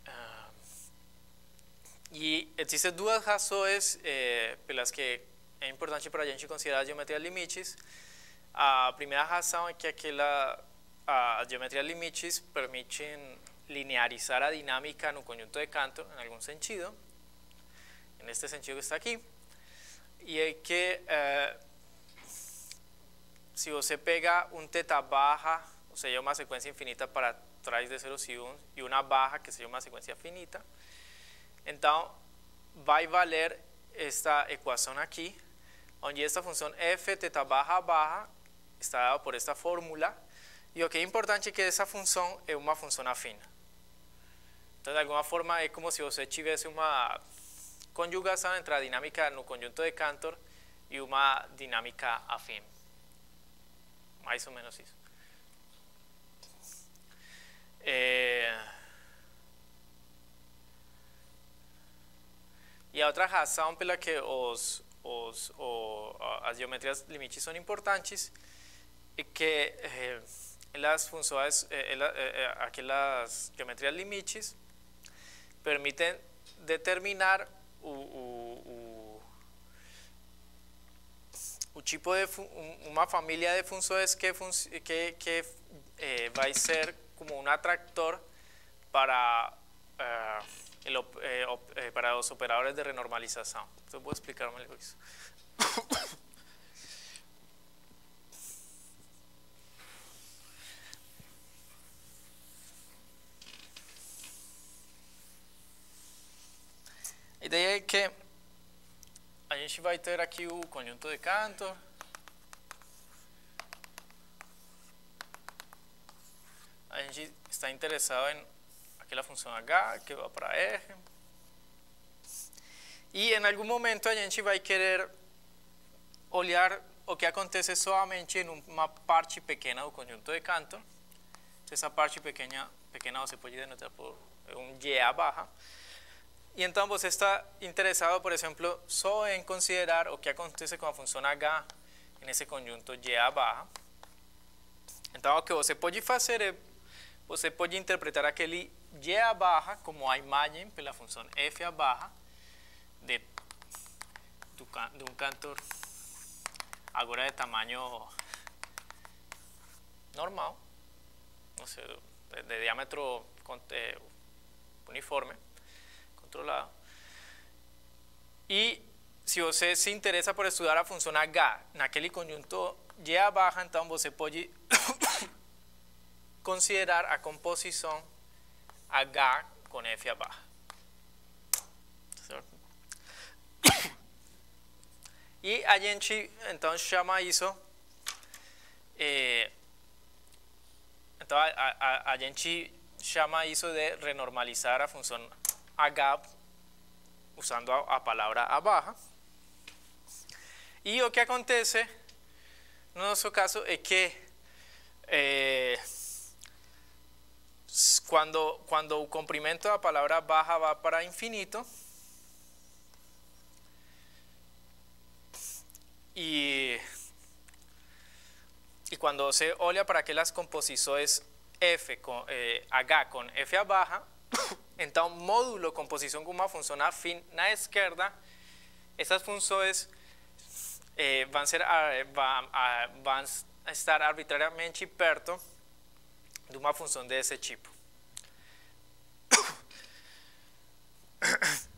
Ah, e existem duas razões eh, pelas que é importante para a gente considerar a geometria limites. A primeira razão é que aquela, a geometria limites permitem linearizar a dinámica no conjunto de Cantor en algún sentido, en este sentido que está aquí, y es que eh, si você pega un teta baja, o sea, una secuencia infinita para trás de 0 y 1 y una baja que sería una secuencia finita, entonces va a valer esta ecuación aquí, donde esta función f teta baja baja está dada por esta fórmula, y lo que es importante es que esa función es una función afina. Então, de alguma forma, é como se você tivesse uma conjugação entre a dinâmica no conjunto de Cantor e uma dinâmica afim. Mais ou menos isso. É... E a outra razão pela que os, o, as geometrias limites são importantes é que eh, elas funções, eh, ela, eh, aquelas geometrias limites permiten determinar un tipo de una familia de funciones que, que, que eh, ser como un atractor para, eh, el, eh, eh, para los operadores de renormalización. Entonces voy a explicarme eso. A ideia é que a gente vai ter aqui o conjunto de Cantor. A gente está interessado em aquela função h que vai para R. E em algum momento a gente vai querer olhar o que acontece somente em uma parte pequena do conjunto de Cantor. Essa parte pequena, pequena você pode denotar por un Y baja. Y entonces você está interesado, por ejemplo, solo en considerar o que acontece con la función H en ese conjunto Y baja. Entonces, lo que você pode fazer é, você pode interpretar aquele Y barra como a imagem pela função F barra de, de um cantor agora de tamanho normal, de, de eh, uniforme, controlado. E se você se interessa por estudar a função H naquele conjunto Y baja, então você pode considerar a composição H com F baja. Certo? E a gente então chama isso eh, então a, a, a gente de renormalizar a função H usando a, a palavra A baja. E o que acontece no nuestro caso es que eh, cuando, cuando el comprimento de la palabra baja va para infinito, y, y cuando se olea para que las composiciones F con, eh, H con F a baja, entonces módulo composición con una función afín a la izquierda, esas funciones eh, van, ser, van, van a estar arbitrariamente perto de uma função desse tipo.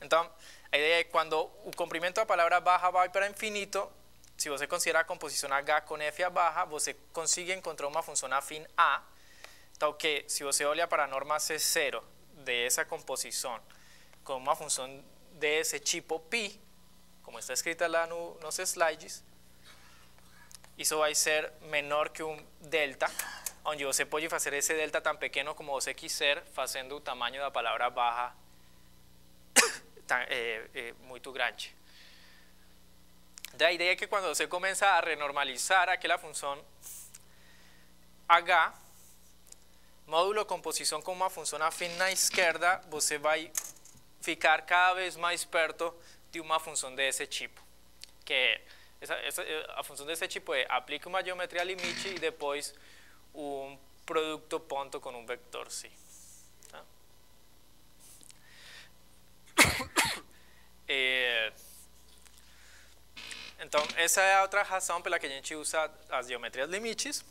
Então, a ideia é quando o comprimento da palavra barra vai para infinito, se você considerar a composição H com F a barra, você consegue encontrar uma função afim A, tal que se você olha para norma C0 dessa composição com uma função desse tipo π, como está escrita lá no, nos slides, eso va a ser menor que un delta, donde você pode hacer ese delta tan pequeño como você quiser, fazendo o tamanho da palavra baja tan, eh, eh, muito grande. La idea es que cuando você comienza a renormalizar aquella función h, módulo composición con una función afín na izquierda, você vai ficar cada vez más perto de una función de ese tipo, que essa, essa, a função desse tipo é aplica uma geometria limite e depois um produto ponto com um vector C. Tá? É, então, essa é a outra razão pela que a gente usa as geometrias limites.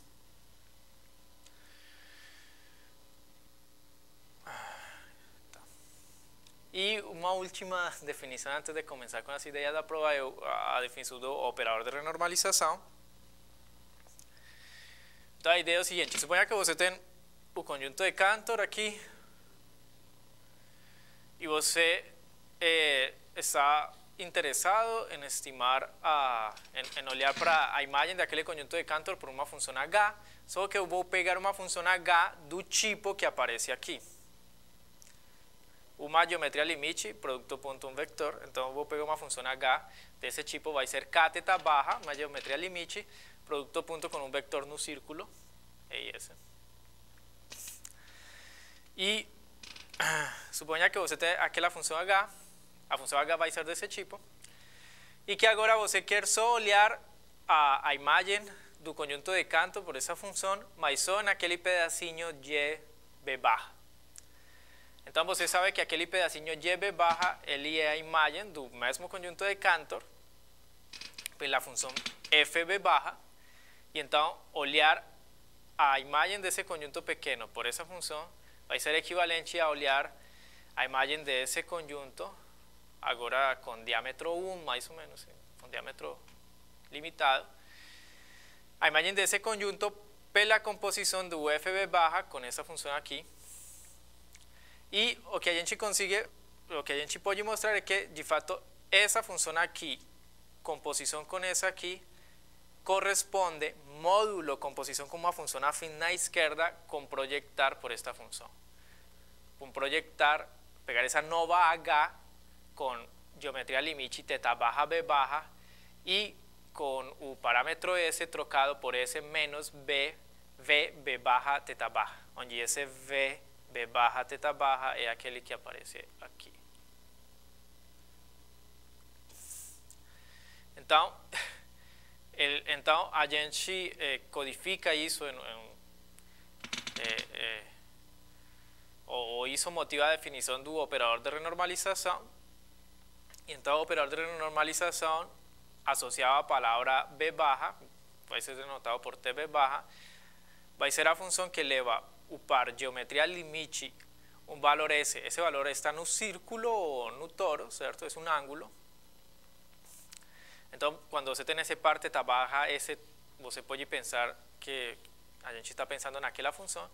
Y una última definición antes de comenzar con las ideas de prueba es a definición do operador de renormalización. La idea siguiente, suponga que você tem o conjunto de Cantor aquí. Y você eh, está interesado en estimar, a, en, en olhar para a imagem daquele conjunto de Cantor por uma função H, só que eu vou pegar uma função H do tipo que aparece aqui uma geometria limite, produto ponto um vector, então vou pegar uma função h desse tipo, vai ser cáteta barra, uma geometria limite, produto ponto com um vector no círculo, é esse. E suponha que você tem aquela função h, a função h vai ser desse tipo, e que agora você quer só olhar a, a imagem do conjunto de Cantor por essa função, mas só naquele pedacinho y b barra. Então você sabe que aquele pedacinho y baja ele é a imagem do mesmo conjunto de Cantor pela função fb barra e então olhar a imagem desse conjunto pequeno por essa função vai ser equivalente a olhar a imagem desse conjunto agora com diâmetro 1 mais ou menos, com diâmetro limitado. A imagem desse conjunto pela composição do fb barra com essa função aqui y lo que a gente consigue, lo que a gente puede mostrar es que, de facto, esa función aquí, composición con esa aquí, corresponde módulo composición con una función afín a izquierda con proyectar por esta función. Con proyectar, pegar esa nova H con geometría limite teta baja b baja y con un parámetro S trocado por S menos B, V, B baja, teta baja, donde ese V B barra teta barra é aquele que aparece aqui. Então, el, então a gente eh, codifica isso em, em eh, eh, ou isso motiva a definição do operador de renormalização. Então, o operador de renormalização associado à palavra B barra, vai ser denotado por TB barra, vai ser a função que leva o par geometria limite um valor S. Esse valor está no círculo ou no toro, certo? É um ângulo. Então, quando você tem esse par teta barra S, você pode pensar que a gente está pensando naquela função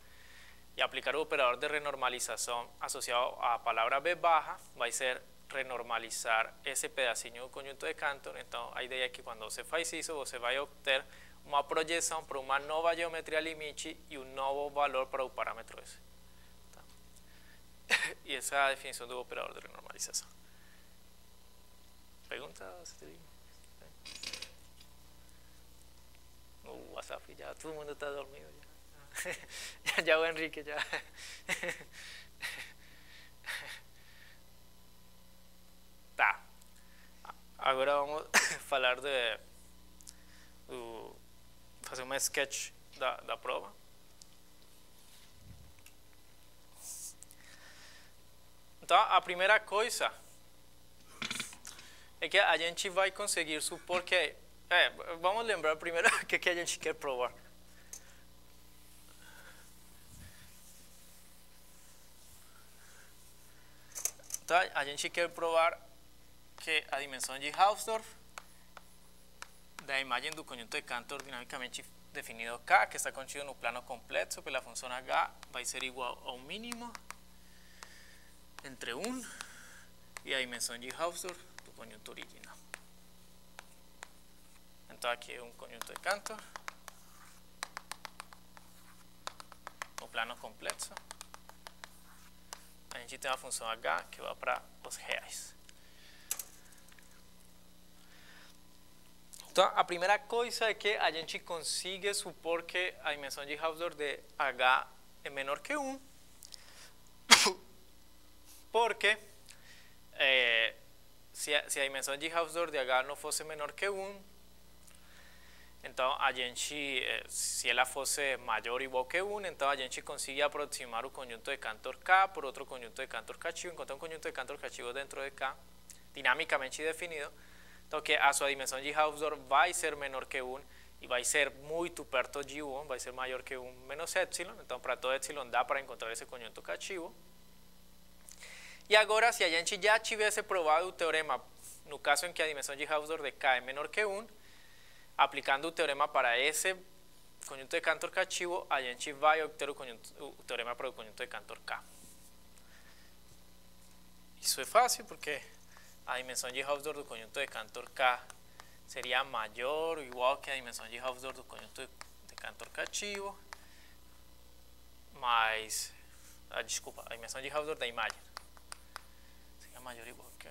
e aplicar o operador de renormalização associado à palavra B barra vai ser renormalizar esse pedacinho do conjunto de Cantor. Então, a ideia é que quando você faz isso, você vai obter uma projeção para uma nova geometria limite e um novo valor para o parâmetro S. Tá? E essa é a definição do operador de renormalização. Perguntas? No WhatsApp já todo mundo está dormido. Já, já o Henrique já. Tá. Agora vamos falar de do, fazer uma sketch da, da prova. Então, a primeira coisa é que a gente vai conseguir supor que. É, vamos lembrar primeiro o que, que a gente quer provar. Então, a gente quer provar que a dimensão de Hausdorff da imagem do conjunto de Cantor dinamicamente definido K, que está contido no plano complexo pela função H, vai ser igual ao mínimo entre 1 e a dimensão de Hausdorff do conjunto original. Aqui é um conjunto de Cantor no plano complexo. A gente tem a função H que vai para os reais. Então, a primeira coisa é que a gente consiga supor que a dimensão de Hausdorff de H é menor que 1, porque eh, se, a, se, a, dimensão de Hausdorff de H não fosse menor que 1, então a gente, eh, se ela fosse maior igual que 1, então a gente consegue aproximar o conjunto de Cantor K por outro conjunto de Cantor cativo, encontrar um conjunto de Cantor cativo dentro de K, dinamicamente definido, então, que a sua dimensão de Hausdorff vai ser menor que 1 e vai ser muito perto de 1, vai ser maior que 1 menos epsilon. Então, para todo epsilon dá para encontrar esse conjunto cativo. E agora, se a gente já tivesse provado o teorema, no caso em que a dimensão de Hausdorff de K é menor que 1, aplicando o teorema para esse conjunto de Cantor cativo, a gente vai obter o, conjunto, o teorema para o conjunto de Cantor K. Isso é fácil porque a dimensão de Hausdorff do conjunto de Cantor K seria maior ou igual que a dimensão de Hausdorff do conjunto de Cantor cativo, mas, ah, desculpa, a dimensão de Hausdorff da imagem seria maior igual que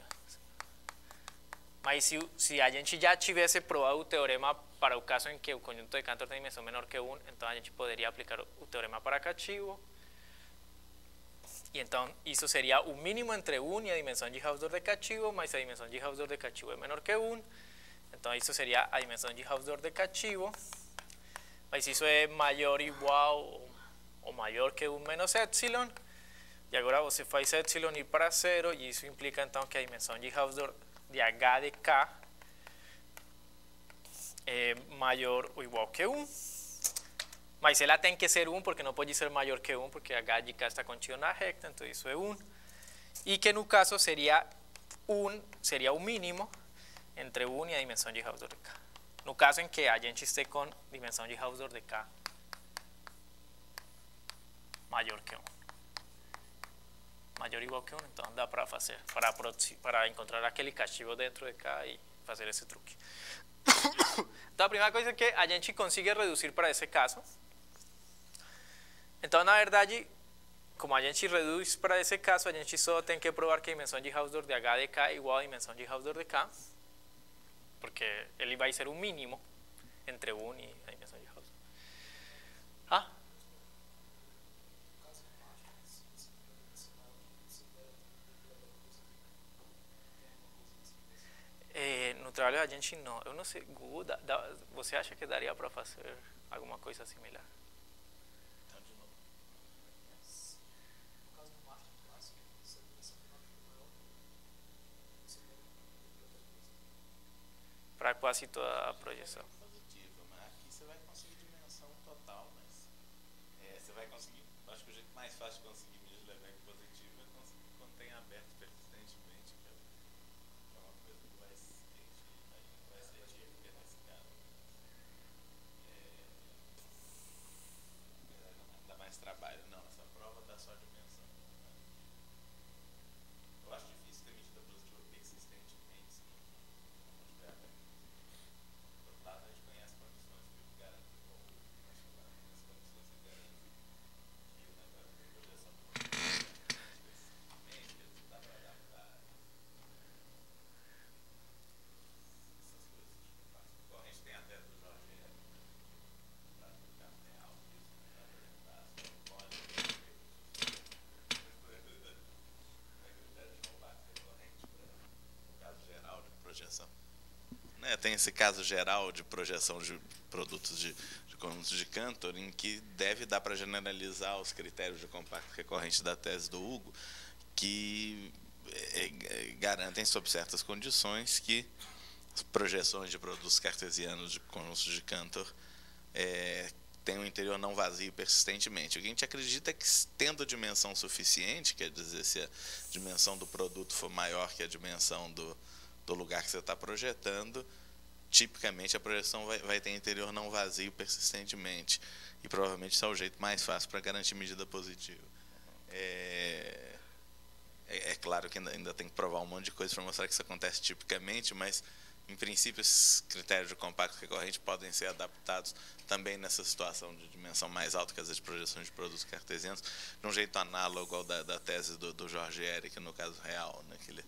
mas se, se a gente já provado o teorema para o caso em que o conjunto de Cantor tem dimensão menor que 1, então a gente aplicar o teorema para cativo, e então isso seria o mínimo entre 1 e a dimensão de Hausdorff de cativo, mas a dimensão de Hausdorff de cativo é menor que 1. Então isso seria a dimensão de Hausdorff de cativo. Mas isso é maior ou igual ou maior que 1 menos epsilon. E agora você faz epsilon ir para zero e isso implica então que a dimensão de Hausdorff de H de K é maior ou igual que 1. Mas ela tem que ser 1 porque não pode ser maior que 1 porque h de k está contido na recta, então isso é 1. E que no caso seria 1, seria o mínimo entre 1 e a dimensão de Hausdorff de k. No caso em que a gente esteja com dimensão de Hausdorff de k maior que 1. Maior ou igual que 1, então dá para fazer, para, para encontrar aquele cativo dentro de k e fazer esse truque. Então a primeira coisa que a gente consiga reduzir para esse caso então, na verdade, como a gente reduz para esse caso, a gente só tem que provar que a dimensão de Hausdorff de H de K é igual à dimensão de Hausdorff de K, porque ele vai ser um mínimo entre 1 e a dimensão de Hausdorff. Ah? Gente não. Eu não sei, você acha que daria para fazer alguma coisa similar? Para quase toda a projeção. Mas aqui você vai conseguir dimensão total, mas é, você vai conseguir. Acho que o jeito mais fácil de conseguir medida de level positivo é conseguir quando tem aberto persistentemente, que é uma coisa que vai ser, vai ser típica nesse caso. É, dá trabalho. Não, essa prova dá só dimensão. Eu acho difícil ter medida positiva persistentemente. Se não tiver aberto. Do outro lado, a gente conhece condições que garantem como as condições que garantem que o negócio de projeção especificamente, dá para adaptar essas coisas de fácil. Igual a gente tem até do Jorge Hélio, para ficar real, isso, para apresentar as códigos, o caso geral de projeção. Né, tem esse caso geral de projeção de produtos de, conjuntos de Cantor, em que deve dar para generalizar os critérios de compacto recorrente da tese do Hugo, que é, é, garantem, sob certas condições, que as projeções de produtos cartesianos de conjuntos de Cantor é, um interior não vazio persistentemente. O que a gente acredita é que, tendo dimensão suficiente, quer dizer, se a dimensão do produto for maior que a dimensão do, do lugar que você está projetando, tipicamente a projeção vai, vai ter interior não vazio persistentemente. E provavelmente isso é o jeito mais fácil para garantir medida positiva. É, é, é, claro que ainda, ainda tem que provar um monte de coisa para mostrar que isso acontece tipicamente, mas em princípio, esses critérios de compacto recorrente podem ser adaptados também nessa situação de dimensão mais alta que as projeções de produtos cartesianos, de um jeito análogo ao da, da tese do, do Jorge Eric, no caso real, né, que ele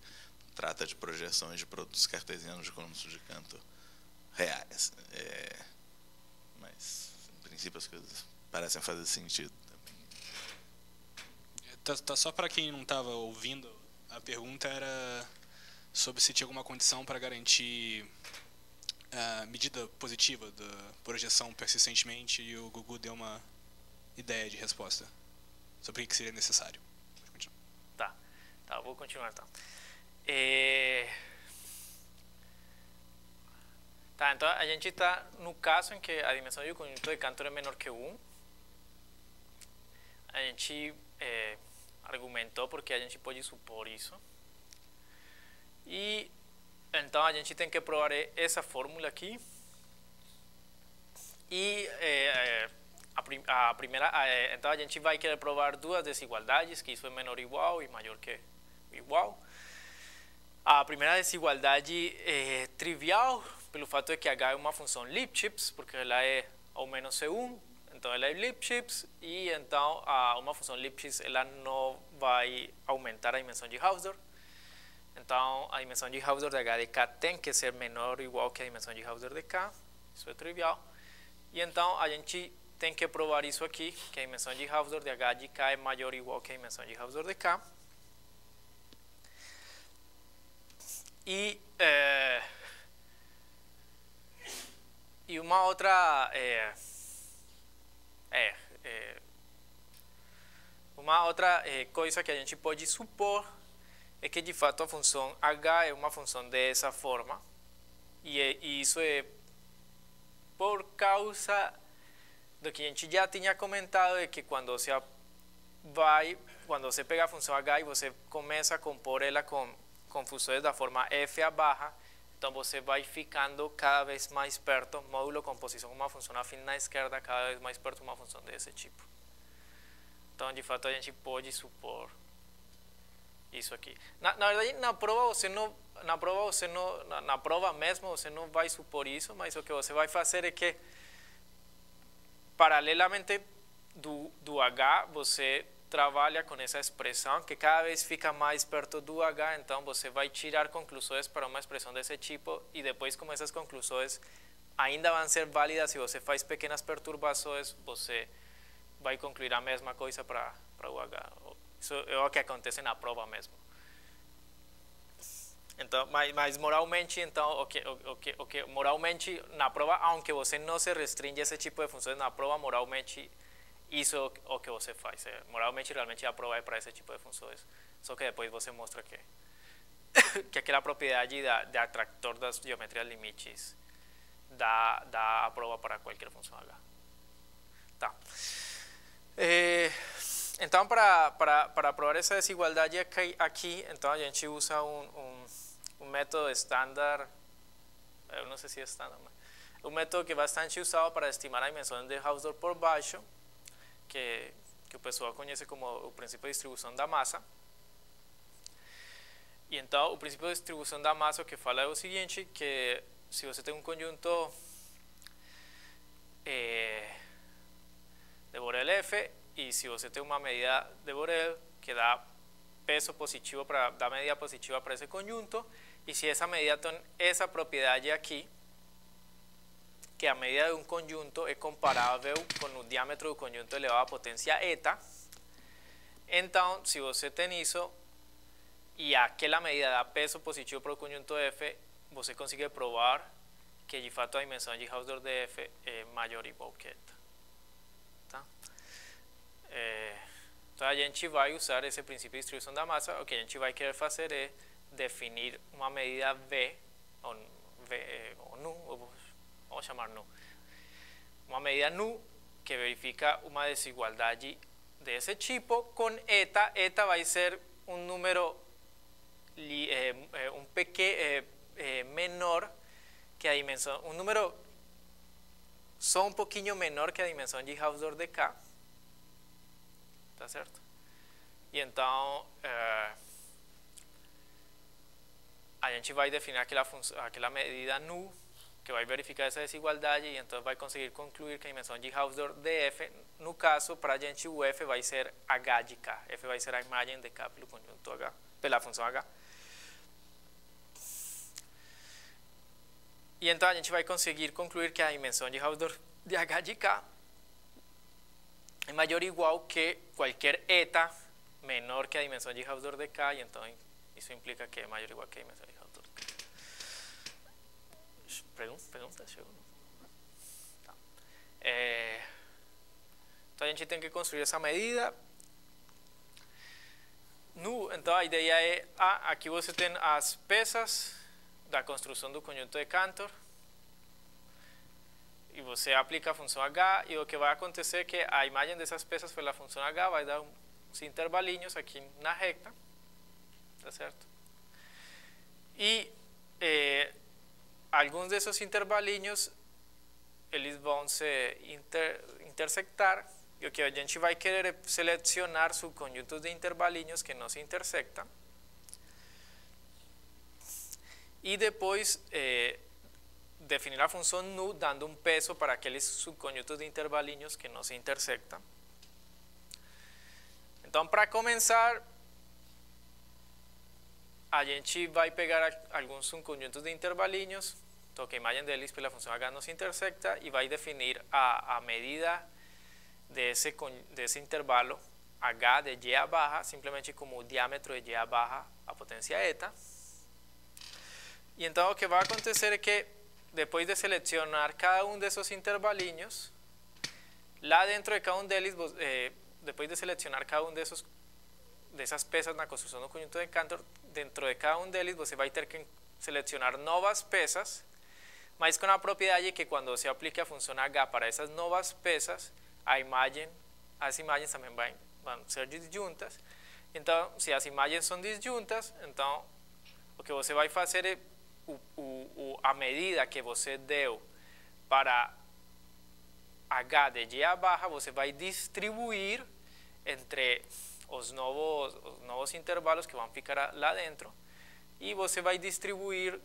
trata de projeções de produtos cartesianos de conjuntos de canto reais. É, mas, em princípio, as coisas parecem fazer sentido também. Tá, tá só para quem não estava ouvindo, a pergunta era sobre se tinha alguma condição para garantir a medida positiva da projeção persistentemente e o Gugu deu uma ideia de resposta sobre o que seria necessário. Tá, tá, vou continuar então. É... Tá, então a gente está no caso em que a dimensão de conjunto de Cantor é menor que 1. A gente é, argumentou porque a gente pode supor isso. E então a gente tem que provar essa fórmula aqui. E é, a, prim, a, primeira, é, então a gente vai querer provar duas desigualdades, que isso é menor ou igual e maior que igual. A primeira desigualdade é trivial, pelo fato de que H é uma função Lipschitz, porque ela é ao menos C1, então ela é Lipschitz, e então a, uma função Lipschitz ela não vai aumentar a dimensão de Hausdorff. Então, a dimensão de Hausdorff de H de K tem que ser menor ou igual que a dimensão de Hausdorff de K. Isso é trivial. E então, a gente tem que provar isso aqui, que a dimensão de Hausdorff de H de K é maior ou igual que a dimensão de Hausdorff de K. E, é, e uma outra... É, é, é uma outra coisa que a gente pode supor é que de fato a função h é uma função dessa forma e, é, e, isso é por causa do que a gente já tinha comentado é que quando você vai quando você pega a função h e você começa a compor ela com, com funções da forma f a barra então você vai ficando cada vez mais perto módulo composição uma função afim na esquerda cada vez mais perto uma função desse tipo então de fato a gente pode supor isso aqui. Na, na verdade, na prova você não, na prova você não, na, na, prova mesmo você não vai supor isso, mas o que você vai fazer é que paralelamente do, do H você trabalha com essa expressão que cada vez fica mais perto do H, então você vai tirar conclusões para uma expressão desse tipo e depois como essas conclusões ainda vão ser válidas se você faz pequenas perturbações, você vai concluir a mesma coisa para, para o H. Isso é o que acontece na prova mesmo. Então, mas, mas moralmente, então, o que, o, que, o que moralmente na prova, aunque você não se restringe a esse tipo de funções na prova, moralmente isso o que você faz. É, moralmente, realmente a prova para esse tipo de funções. Só que depois você mostra que que aquela propriedade da, de atractor das geometrias limites dá, dá a prova para qualquer função H. Tá. É, então, para, para, para provar essa desigualdade aqui, aqui, então a gente usa um, um, um método estándar, eu não sei se é estándar, mas um método que é bastante usado para estimar a dimensão de Hausdorff por baixo, que, que o pessoal conhece como o princípio de distribuição da massa. E então, o princípio de distribuição da massa o que fala é o seguinte, que se você tem um conjunto eh, de Borel F e se você tem uma medida de Borel que dá peso positivo para dá medida positiva para esse conjunto e se essa medida tem essa propriedade aqui que a medida de um conjunto é comparável com o diâmetro do conjunto elevado à potência eta então se você tem isso e aquela medida dá peso positivo para o conjunto F você consegue provar que de fato a dimensão de Hausdorff de F é maior igual que eta. Tá? É, então a usar esse princípio de distribuição da massa, o que a gente vai querer fazer é definir uma medida v, ou nu, ou, vamos chamar nu, uma medida nu que verifica uma desigualdade desse tipo com eta, eta vai ser um número eh, um pequeno eh, menor que a dimensão, um número só um pouquinho menor que a dimensão de Hausdorff de K. Tá certo? E então, eh, a gente vai definir aquela, aquela medida nu que vai verificar essa desigualdade e então vai conseguir concluir que a dimensão de Hausdorff de F, no caso, para a gente o F vai ser H de K. F ser a imagem de K pelo conjunto H, pela função H. E então a gente vai conseguir concluir que a dimensão de Hausdorff de H de K é maior ou igual que qualquer eta menor que a dimensão de Hausdorff de K, e então isso implica que é maior ou igual que a dimensão de. Pergunta? Pergunta? Chegou? Tá. É, então a gente tem que construir essa medida. No, então a ideia é, ah, aqui você tem as peças da construção do conjunto de Cantor e você aplica a função H e o que vai acontecer é que a imagem dessas peças pela função H vai dar uns intervalinhos aqui na reta, tá certo? E eh, alguns desses intervalinhos eles vão se inter, intersectar e o que a gente vai querer é selecionar subconjuntos de intervalinhos que não se intersectam e depois eh, definir a função nu dando um peso para aqueles subconjuntos de intervalinhos que não se intersectam. Então, para começar, a gente vai pegar alguns subconjuntos de intervalinhos, então que a imagem deles pela função h não se intersecta e vai definir a, a medida desse, desse intervalo h de y a barra, simplesmente como o diâmetro de y a barra a potência eta. E então o que vai acontecer é que depois de selecionar cada um desses intervalinhos, lá dentro de cada um deles, eh, depois de selecionar cada um desses dessas peças na construção do conjunto de Cantor, dentro de cada um deles você vai ter que selecionar novas peças, mas com a propriedade que quando você aplique a função H para essas novas peças, a imagem, as imagens também vão, vão ser disjuntas. Então, se as imagens são disjuntas, então o que você vai fazer é o, o, a medida que você deu para H de Y barra, você vai distribuir entre os novos, os novos intervalos que vão ficar lá dentro e você vai distribuir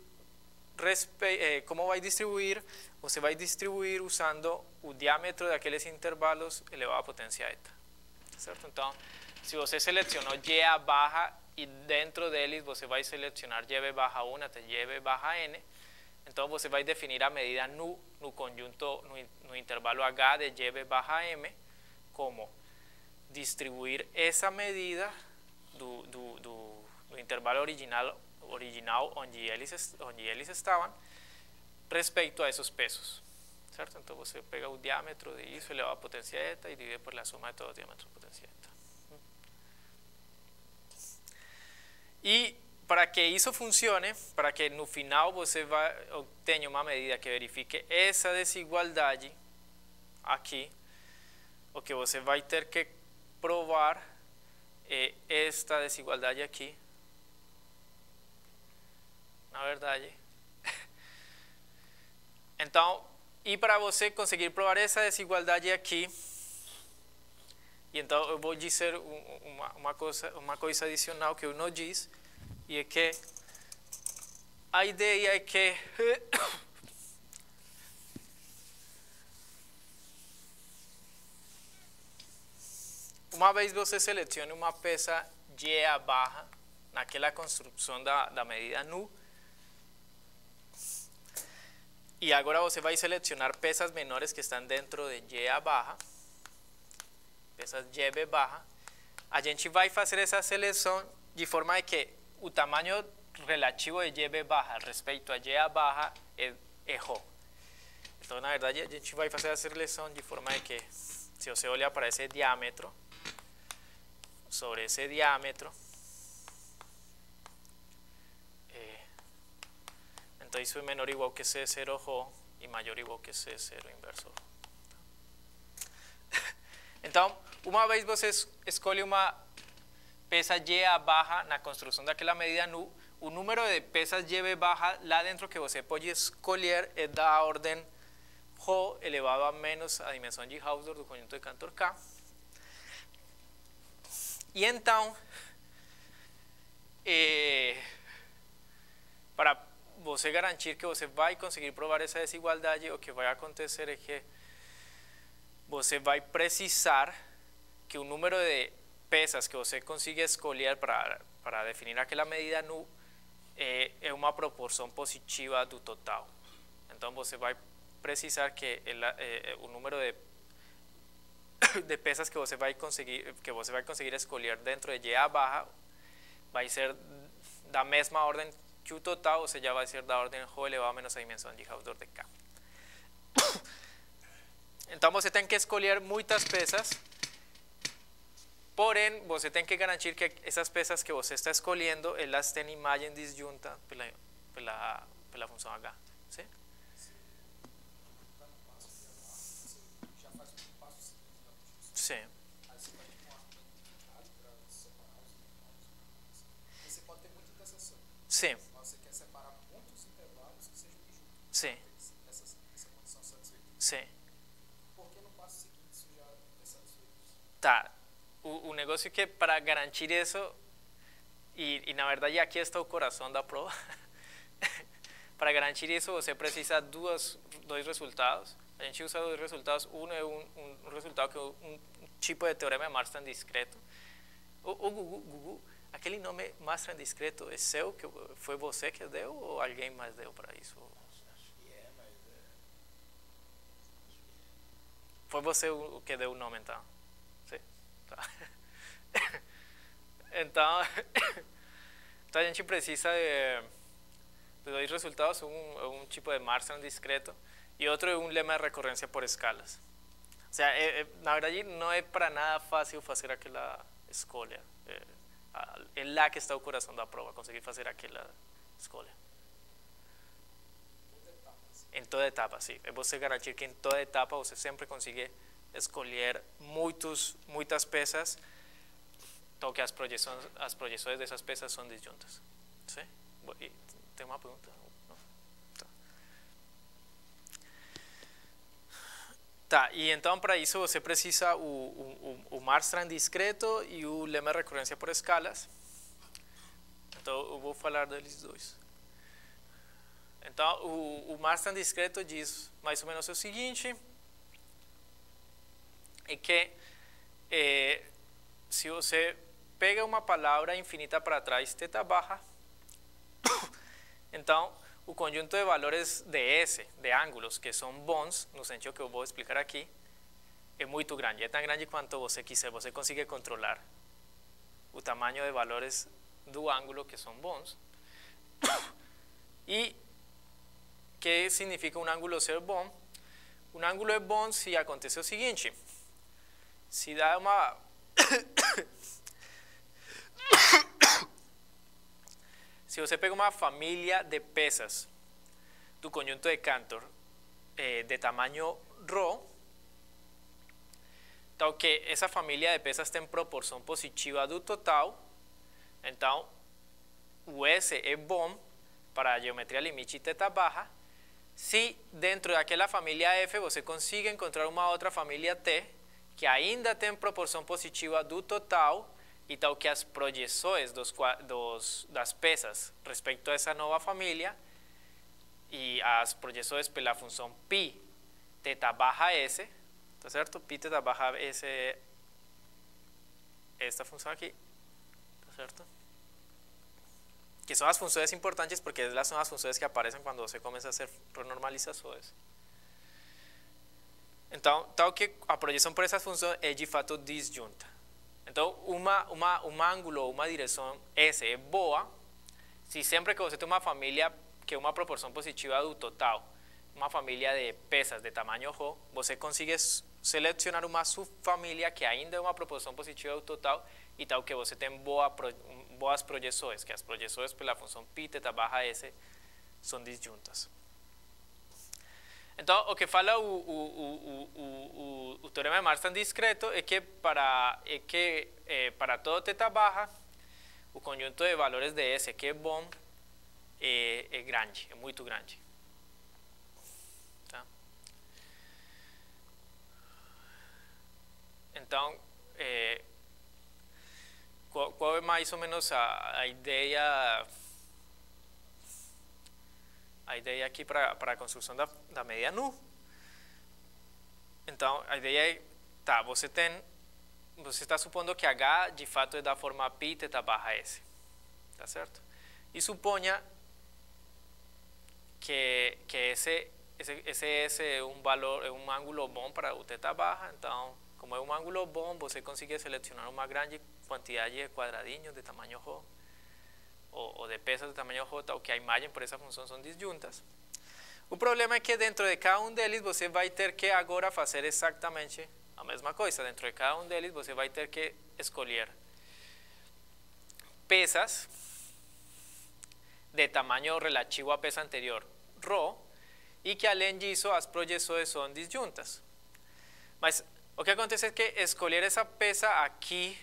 eh, como vai distribuir? Você vai distribuir usando o diâmetro daqueles intervalos elevado à potência eta. Certo? Então, se você selecionou Y barra e dentro deles você vai selecionar YB barra 1 até YB barra N. Então você vai definir a medida nu no conjunto, no, no intervalo H de YB barra M, como distribuir essa medida do, intervalo original, original onde eles, onde respeito a esos pesos. ¿cierto? Entonces você pega o diámetro de isso elevado a potência eta y divide por la suma de todos los diámetros de potência eta. E para que isso funcione, para que no final você vai, obtenha uma medida que verifique essa desigualdade aqui, o que você vai ter que provar é esta desigualdade aqui. Na verdade. Então, e para você conseguir provar essa desigualdade aqui, então eu vou dizer uma, uma, coisa, uma coisa adicional que eu não disse, e é que a ideia é que uma vez você selecione uma peça GA barra naquela construção da, da medida nu, e agora você vai selecionar peças menores que estão dentro de GA barra, peças GB barra, a gente vai fazer essa seleção de forma que o tamanho relativo de GB barra respeito a GA barra é, é Rho. Então, na verdade, a gente vai fazer a seleção de forma que, se você olhar para esse diâmetro, sobre esse diâmetro, eh, isso é menor ou igual que C0 Rho e maior ou igual que C0 inverso. Então, uma vez você escolhe uma peça GA barra na construção daquela medida nu, o número de peças GB barra lá dentro que você pode escolher é da ordem Rho elevado a menos a dimensão de Hausdorff do conjunto de Cantor K. E então, eh, para você garantir que você vai conseguir provar essa desigualdade, o que vai acontecer é que você vai precisar que o número de pesas que você consiga escolher para, para definir aquela medida nu é, é uma proporção positiva do total. Então você vai precisar que el, eh, número de, de pesas que você vai conseguir que você vai conseguir escolher dentro de GA barra vai ser da mesma ordem que o total, ou seja, vai ser da ordem Rho elevado menos a dimensão de Hausdorff de K. Então você tem que escolher muitas peças Porém, você tem que garantir que essas peças que você está escolhendo, elas têm imagem disjunta pela, pela, pela função H. Sim? Sim. Você quer separar muitos intervalos que? Tá. O, negócio que para garantir isso, e, e na verdade aqui está o coração da prova, para garantir isso você precisa duas, dois resultados. A gente usa dois resultados. Um é um, um resultado que tipo de teorema Marston discreto. O, o Gugu, Gugu, aquele nome Marston discreto é seu? que Foi você que deu ou alguém mais deu para isso? Foi você o que deu o nome então? Sim. Tá. Então, então a gente precisa de, de dois resultados, um, um tipo de Marston discreto e outro é um lema de recorrência por escalas. O sea, é, na verdade não é para nada fácil fazer aquela escolha. É, é lá que está o coração da prova, conseguir fazer aquela escolha. Em toda etapa, sim. É você garantir que em toda etapa você sempre consegue escolher muitos, muitas peças, então que as projeções, as projeções dessas peças são disjuntas. Sim? Tem uma pergunta? Não? Tá. Tá, e então para isso você precisa o, o, o, Marstrand discreto e o lema de recorrência por escalas. Então eu vou falar deles dois. Então o, o Marstrand discreto diz mais ou menos o seguinte é que eh, se você pega uma palavra infinita para trás, teta barra, então o conjunto de valores de S, de ângulos, que são bons, no sentido que eu vou explicar aqui, é muito grande. É tão grande quanto você quiser. Você consegue controlar o tamanho de valores do ângulo que são bons. E que significa um ângulo ser bom? Um ângulo é bom se acontecer o seguinte: se dá uma se você pega uma família de peças do conjunto de Cantor eh, de tamanho ρ, tal que essa família de peças tem proporção positiva do total, então o S é bom para a geometria limite θ baja, se dentro daquela família F você consegue encontrar uma outra família T que ainda tem proporção positiva do total e tal que as projeções dos, dos, das peças respeito a essa nova família e as projeções pela função π θ barra S, tá certo? Π θ barra S é esta função aqui, tá certo? que son las funciones importantes porque son las funciones que aparecen cuando se comienza a hacer renormalizaciones. Entonces, tal que a proyección por esas funciones es de fato disjunta. Entonces, uma, uma, un ángulo, una dirección S es boa si siempre que usted tiene una familia que es una proporción positiva del total, una familia de pesas de tamaño J, você consigue seleccionar una subfamilia que ainda es una proporción positiva del total y tal que você tem boa, boas projeções, que as projeções pela função π, θ barra S são disjuntas. Então, o que fala o, o, o, o, teorema de Marsden discreto é que para, é que, eh, para todo θ barra, o conjunto de valores de S que é bom é, é grande, é muito grande. Tá? Então, eh, qual, é mais ou menos a, a ideia a ideia aqui para a construção da, da média nu. Então, a ideia é, tá, você tem, você está supondo que H de fato é da forma π θ barra S, tá certo? E suponha que, que esse, esse, esse S é um valor, é um ângulo bom para o θ barra, então, como é um ângulo bom, você consegue selecionar uma grande cantidad de cuadradillos de tamaño J o, de pesas de tamaño J o que a imagem por esa función son disjuntas. O problema es que dentro de cada um deles você vai ter que agora fazer exactamente a mesma coisa. Dentro de cada um deles você vai ter que escolher pesas de tamaño relativo a pesa anterior, ρ, e que além disso as projeções são disjuntas. Mas o que acontece é que escolher essa pesa aqui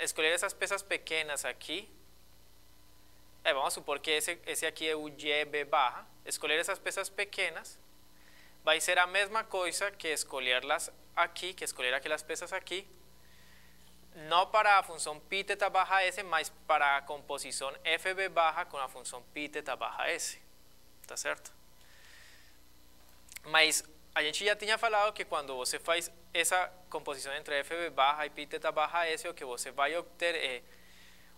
escolher esas pesas pequeñas aquí, eh, vamos a suponer que ese, ese aquí es B baja, escolher esas pesas pequeñas. Va a ser la misma cosa que escolherlas aquí, que escolher aquellas pesas aquí, no para la función pi teta baja s, mas para la composición fb baja con la función pi teta baja s, ¿está cierto? Mas a gente já tinha falado que quando você faz essa composição entre FB barra e θ barra S, o que você vai obter é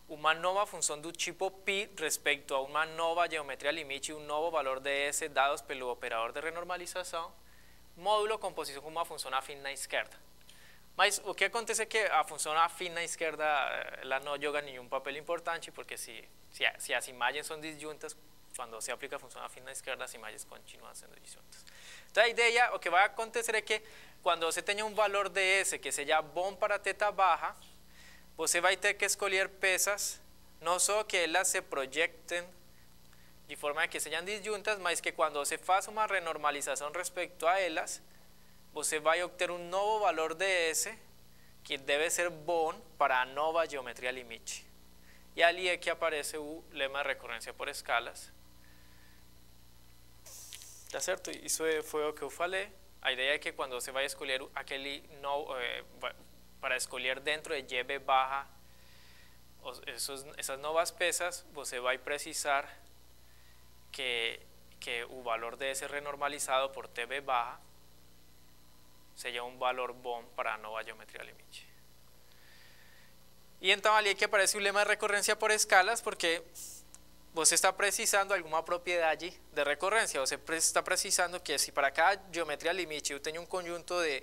uma nova função do tipo π respeito a uma nova geometria limite, um novo valor de S dados pelo operador de renormalização, módulo composição com uma função afim na esquerda. Mas o que acontece que a função afim na esquerda ela não joga nenhum papel importante, porque se, se, se as imagens são disjuntas, quando se aplica a função afim na esquerda, as imagens continuam sendo disjuntas. Então a ideia, o que vai acontecer é que quando você tenha um valor de S que seja bom para teta barra, você vai ter que escolher peças, não só que elas se projetem de forma que sejam disjuntas, mas que quando você faça uma renormalização respeito a elas, você vai obter um novo valor de S que deve ser bom para a nova geometria limite. E ali é que aparece o lema de recorrência por escalas, Tá certo? Isso foi o que eu falei. A ideia é que quando você vai escolher aquele no, eh, para escolher dentro de GB barra esos, essas novas peças, você vai precisar que, que o valor de esse renormalizado por TB barra seja um valor bom para a nova geometria limite. E então ali que aparece o lema de recorrência por escalas, porque você está precisando alguma propriedade de recorrência, você está precisando que se para cada geometria limite eu tenho um conjunto de,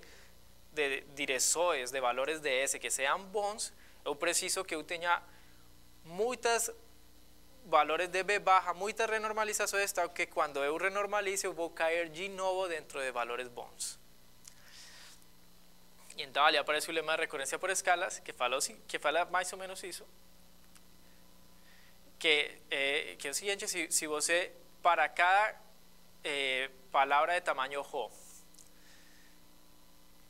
de direções, de valores de S que sejam bons, eu preciso que eu tenha muitas valores de B baja, muita renormalização está que quando eu renormalizo eu vou cair de novo dentro de valores bons. E então ali aparece o lema de recorrência por escalas, que fala, que fala mais ou menos isso. Que, eh, que é o seguinte, se, se você, para cada eh, palavra de tamanho Rho,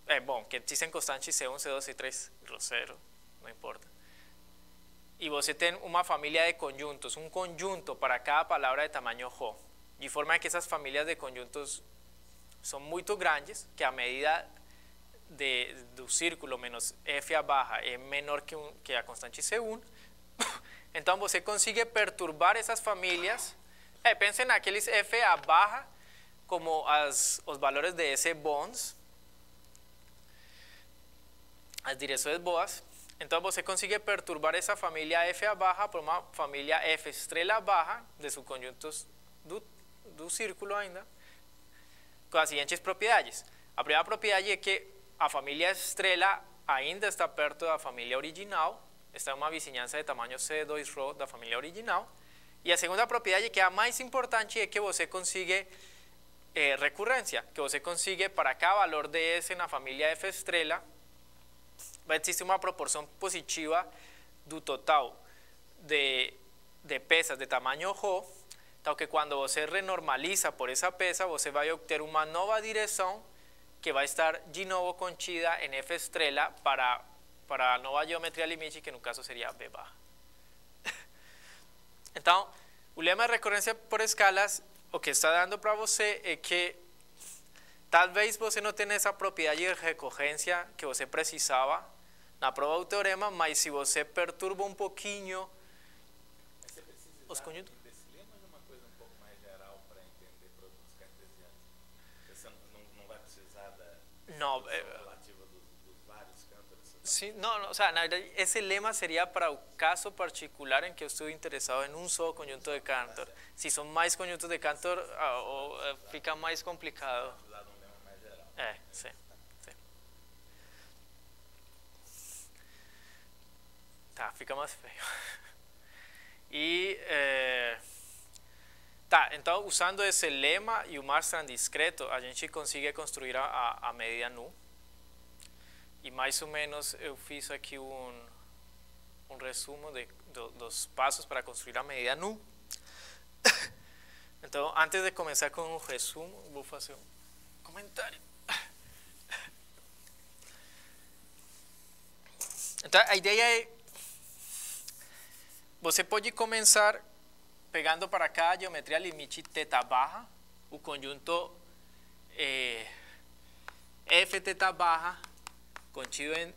é bom, que dizem constantes C1, C2, C3, Rosero, não importa. Y você tem una familia de conjuntos, un conjunto para cada palabra de tamaño J. De forma que esas familias de conjuntos son muy grandes, que a medida de, un círculo menos f a baja es menor que, un, que a constante C1, entonces você consigue perturbar esas familias. Eh, en aquellos f a como los valores de S bonds, las direções boas, entonces você consigue perturbar esa familia F a baja por una familia F estrella baja de sus conjuntos do, círculo ainda, con las siguientes propiedades. La primera propiedad es que a familia estrella ainda está perto la familia original, está en una vizinhança de tamaño C2 rho la familia original. Y la segunda propiedad es que la más importante es que você consigue eh, que você consigue para cada valor de S en la familia F estrella, existe una proporción positiva del total de, de pesas de tamaño J, tal que cuando se renormaliza por esa pesa, você a obtener una nueva dirección que va a estar de nuevo conchida en F estrella para, para a nova geometria limite, que un caso sería B baja. Entonces, el lema de recurrencia por escalas, o que está dando para você es que tal vez você no tenga esa propiedad de recurrencia que você precisaba na prova do teorema, mas se você perturba um pouquinho os conjuntos. não, vários cântaros? Sim, não, não, o sea, esse lema seria para o caso particular em que eu estou interessado em um só conjunto de Cantor. Se são mais conjuntos de Cantor, ah, fica mais complicado. Lá de Tá, fica mais feio. E é, tá, então usando esse lema e o Marstrand discreto, a gente consegue construir a, a medida nu. E mais ou menos eu fiz aqui um, um resumo de, do, dos passos para construir a medida nu. Então, antes de começar com o resumo, vou fazer um comentário. Então, a ideia é você pode começar pegando para cá a geometria limite teta barra, o conjunto eh, f teta barra contido em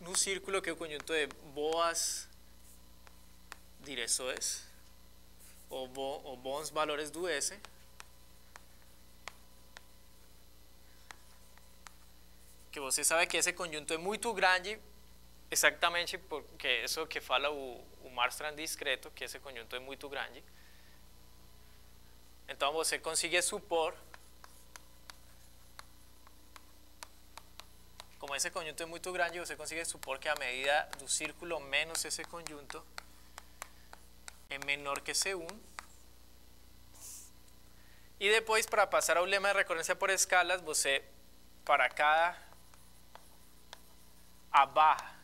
no círculo que é o conjunto de boas direções ou, bo, ou bons valores do S. Que você sabe que esse conjunto é muito grande exatamente porque isso que fala o, o Marstrand discreto, que esse conjunto é muito grande. Então você consegue supor, como esse conjunto é muito grande, você consegue supor que a medida do círculo menos esse conjunto é menor que C1. E depois, para passar ao lema de recorrência por escalas, você, para cada a barra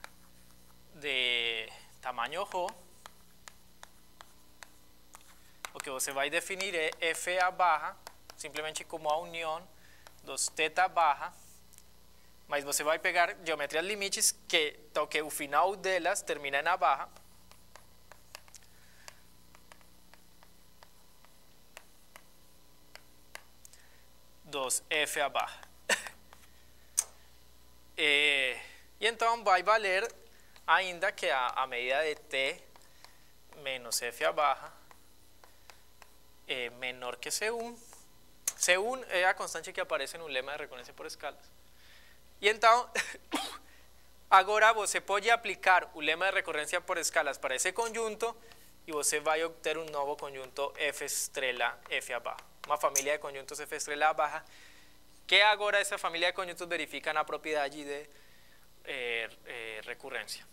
de tamaño o que você vai definir é FA barra, simplesmente como a união dos teta barra, mas você vai pegar geometrias limites que, então, que o final delas termina na barra, dos F a barra. e, e então vai valer ainda que a, a medida de t menos f a barra é menor que C1. C1 é a constante que aparece no lema de reconhecimento por escalas. E então, agora você pode aplicar o lema de recorrência por escalas para esse conjunto e você vai obter um novo conjunto F estrela F a barra. Uma família de conjuntos F estrela a barra, que agora essa família de conjuntos verifica na propriedade de eh, eh, recurrência.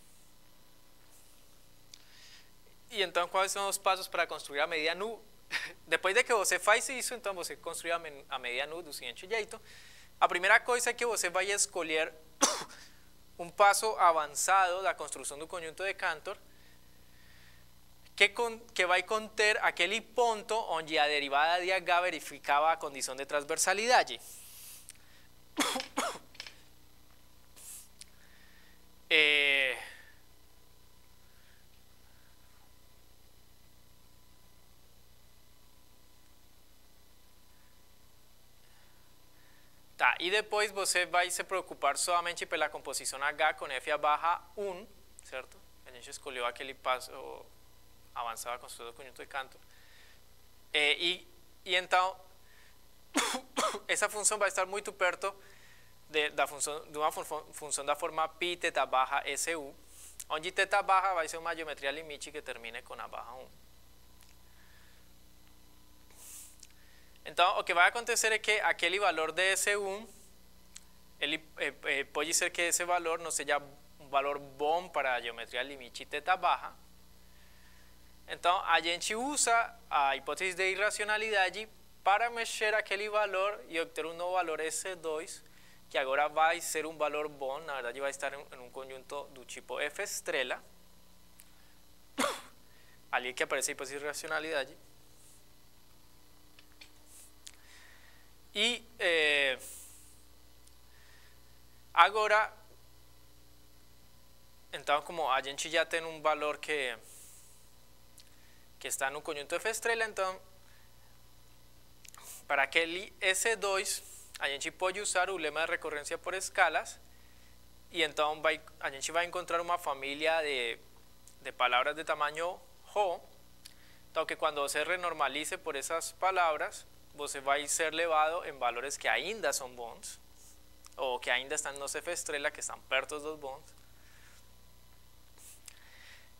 E então quais são os passos para construir a medida nu? Depois de que você faz isso, então você construi a, men- a medida nu do seguinte jeito. A primeira coisa é que você vai escolher um passo avançado da construção do conjunto de Cantor que, con- que vai conter aquele ponto onde a derivada de H verificava a condição de transversalidade. Eh, Tá, e depois você vai se preocupar somente pela composição H com F barra 1, certo? A gente escolheu aquele passo avançado com o conjunto de Cantor. Eh, e, e então, essa função vai estar muito perto de, da função, de uma fun- função da forma π teta barra SU, onde teta barra vai ser uma geometria limite que termine com a barra 1. Então, o que vai acontecer é que aquele valor de S1, ele, eh, eh, ser que esse valor não seja um valor bom para a geometria limite teta barra. Então, a gente usa a hipótese de irracionalidade para mexer aquele valor e obter um novo valor S2, que agora vai ser um valor bom, na verdade vai estar em um conjunto do tipo F estrela, ali que aparece a hipótese de irracionalidade. E eh, agora, então, como a gente já tem um valor que, que está no conjunto F estrela, então, para aquele S2, a gente pode usar o lema de recorrência por escalas, e então vai, a gente vai encontrar uma família de, de palavras de tamanho ρ, então que quando você renormalize por essas palavras, você vai ser levado em valores que ainda são bons, ou que ainda estão nos F estrela, que estão perto dos bons.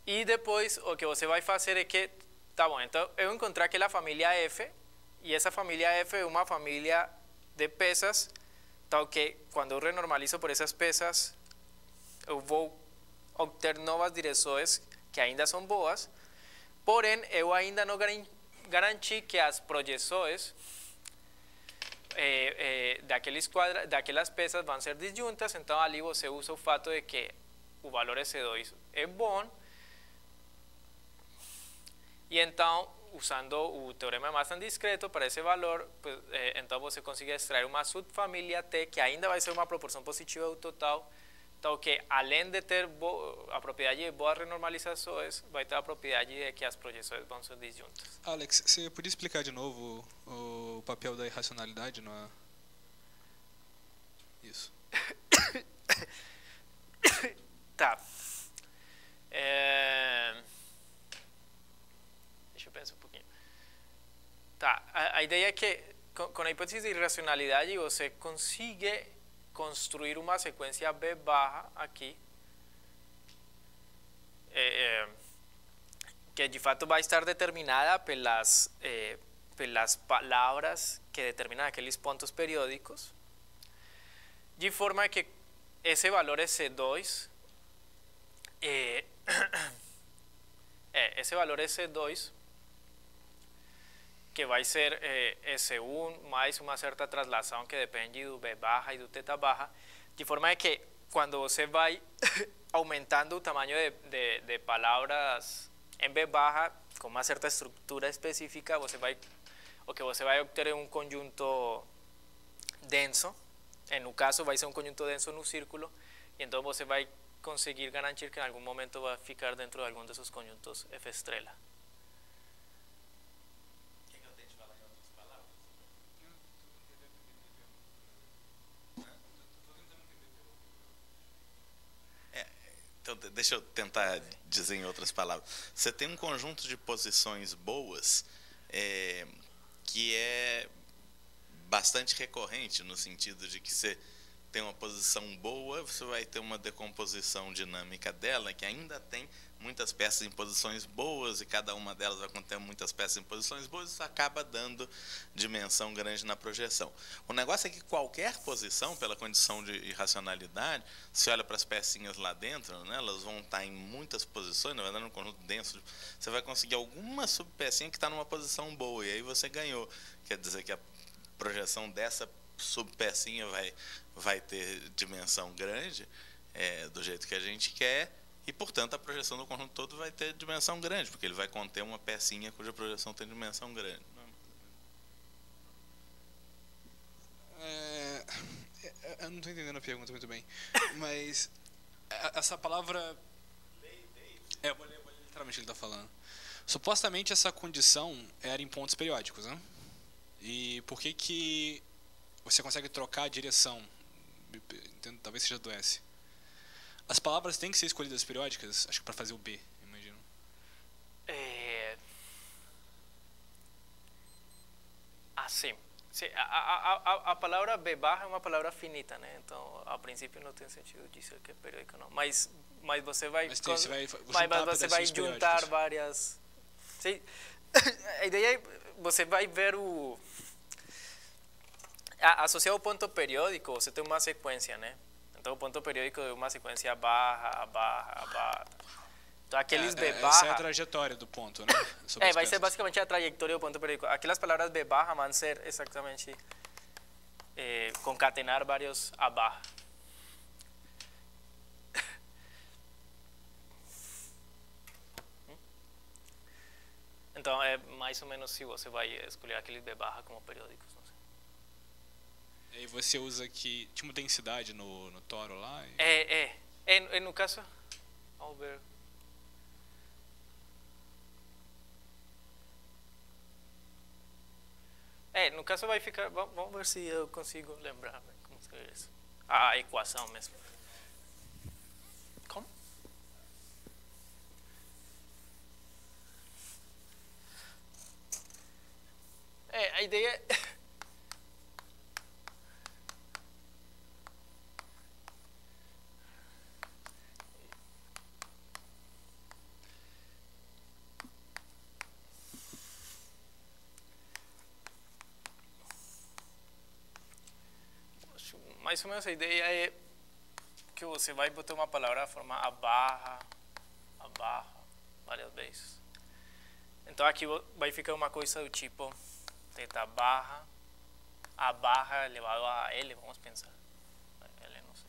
E depois o que você vai fazer é que, tá bom, então eu encontrei aquela família F, e essa família F é uma família de pesas, tal que quando renormalizo por essas pesas, eu vou obter novas direções que ainda são boas, porém eu ainda não garan- garanti que as projeções eh, eh, daqueles quadra, daquelas peças vão ser disjuntas, então ali você usa o fato de que o valor S2 é bom, e então, usando o teorema de Marsden discreto para esse valor, pues, eh, então você consegue extrair uma subfamília T que ainda vai ser uma proporção positiva do total, então que além de ter a propriedade de boas renormalizações, vai ter a propriedade de que as projeções vão ser disjuntas. Alex, você podia explicar de novo o, o papel da irracionalidade Isso. Tá. É... Deixa eu pensar um pouquinho. Tá, a, a ideia é que com, com a hipótese de irracionalidade você consegue construir uma sequência B barra aqui, é, é, que de fato vai estar determinada pelas, eh, pelas palavras que determinam aqueles pontos periódicos, de forma que esse valor S2 eh, é, esse valor S2 que vai ser eh, S1 mais uma certa translação que depende do B barra e do teta barra, de forma que quando você vai aumentando o tamanho de, de, de palavras B barra com uma certa estrutura específica, você vai o que você vai obter é um conjunto denso, en no caso vai ser um conjunto denso no círculo, e então você vai conseguir garantir que em algum momento vai ficar dentro de algum desses conjuntos F estrela. Então, de- deixa eu tentar dizer em outras palavras. Você tem um conjunto de posições boas é, que é bastante recorrente, no sentido de que você tem uma posição boa, você vai ter uma decomposição dinâmica dela que ainda tem muitas peças em posições boas e cada uma delas vai conter muitas peças em posições boas, isso acaba dando dimensão grande na projeção. O negócio é que qualquer posição, pela condição de irracionalidade, se olha para as pecinhas lá dentro, né, elas vão estar em muitas posições, na verdade, no conjunto denso, você vai conseguir alguma subpecinha que está numa posição boa, e aí você ganhou. Quer dizer que a projeção dessa subpecinha vai, vai ter dimensão grande, é, do jeito que a gente quer, e, portanto, a projeção do conjunto todo vai ter dimensão grande, porque ele vai conter uma pecinha cuja projeção tem dimensão grande. É, eu não estou entendendo a pergunta muito bem, mas essa palavra. É, eu vou ler, vou ler literalmente o que ele está falando. Supostamente essa condição era em pontos periódicos, né? E por que que você consegue trocar a direção? Talvez seja do S. As palavras têm que ser escolhidas periódicas, acho que para fazer o B, imagino. É... Assim, a, a, a, a palavra B barra é uma palavra finita, né? Então, a princípio não tem sentido dizer que é periódico não. Mas, mas você vai, mas tem, você vai, mas você vai juntar várias. Sim. A ideia é você vai ver o associado ao ponto periódico, você tem uma sequência, né? Então, o ponto periódico é uma sequência barra, barra, barra. Então, aqueles é, B barra... Essa é a trajetória do ponto, né? Sobre é, vai ser basicamente a trajetória do ponto periódico. Aquelas palavras B barra vão ser exatamente eh, concatenar vários A barra. Então, é mais ou menos se você vai escolher aqueles B barra como periódicos. E você usa aqui, tinha uma densidade no, no toro lá? E... É, é, é. É no caso, ver. É, no caso vai ficar, vamos ver se eu consigo lembrar né, como escrever isso. A equação mesmo. Como? É, a ideia mais ou menos a ideia é que você vai botar uma palavra, formar a barra, a barra, várias vezes. Então aqui vai ficar uma coisa do tipo teta barra, a barra elevado a L, vamos pensar. L não sei.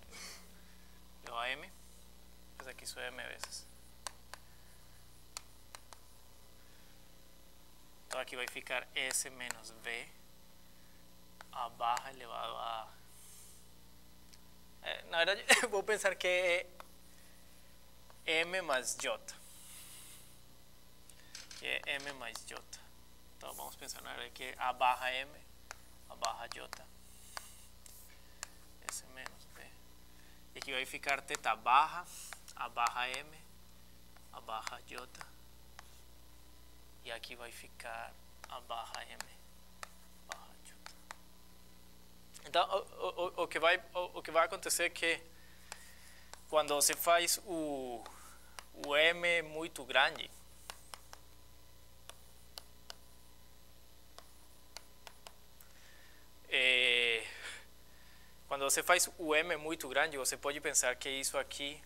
Elevado a M, mas aqui isso é M vezes. Então aqui vai ficar S menos V, a barra elevado a na verdade, vou pensar que é M mais J. Que é M mais J. Então vamos pensar na que é A barra M, A barra J. S menos B. E aqui vai ficar teta barra, A barra M, A barra J. E aqui vai ficar A barra M. Então, o, o, o, que vai, o, o, que vai acontecer é que quando você faz o, o M muito grande, é, quando você faz o M muito grande, você pode pensar que isso aqui,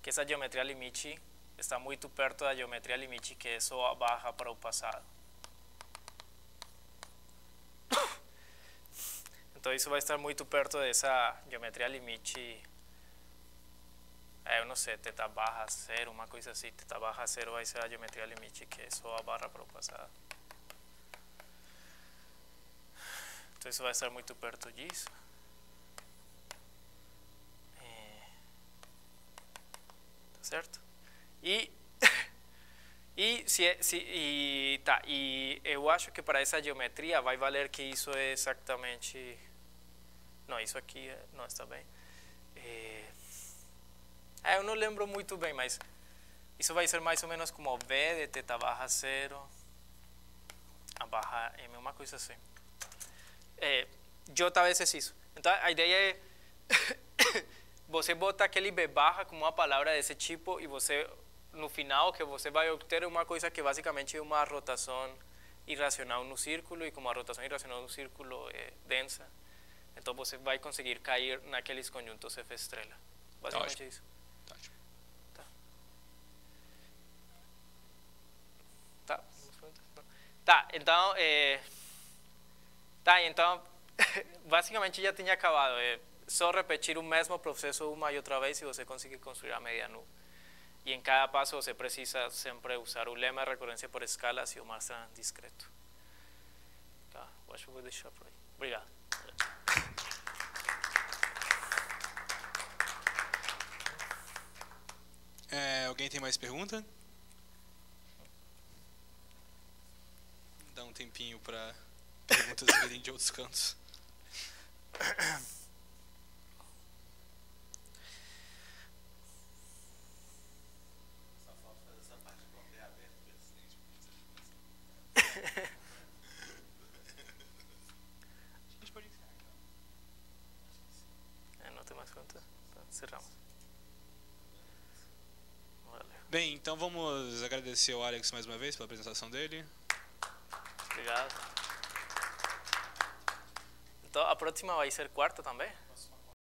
que essa geometria limite está muito perto da geometria limite que é só a barra para o passado. Então isso vai estar muito perto dessa geometria limite. É, eu não sei, teta barra zero, uma coisa assim. Teta barra zero vai ser a geometria limite, que é só a barra passado. Então isso vai estar muito perto disso. É, tá certo? E e se, se e tá e eu acho que para essa geometria vai valer que isso é exatamente não, isso aqui é, não está bem. É, é, eu não lembro muito bem, mas isso vai ser mais ou menos como V de teta barra zero a barra M, uma coisa assim. É, J vezes isso. Então a ideia é você bota aquele B barra como uma palavra desse tipo e você no final que você vai obter uma coisa que basicamente é uma rotação irracional no círculo e como a rotação irracional no círculo é densa, então você vai conseguir cair naqueles conjuntos F estrela. Basicamente Ótimo. isso. Tá. Tá. Tá, então, é, tá, então, basicamente já tinha acabado. É só repetir o mesmo processo uma e outra vez e você consegue construir a média nu. E em cada passo você precisa sempre usar o lema de recorrência por escalas e o mais discreto. Tá, eu acho que vou deixar por aí. Obrigado. É, alguém tem mais pergunta? Dá um tempinho para perguntas virem de outros cantos. Só falta fazer essa parte de plateia aberta para assistente. A gente pode encerrar então. É, não tem mais perguntas? Tá, encerramos. Valeu. Bem, então vamos agradecer ao Alex mais uma vez pela apresentação dele. Obrigado. Então, a próxima vai ser quarta também?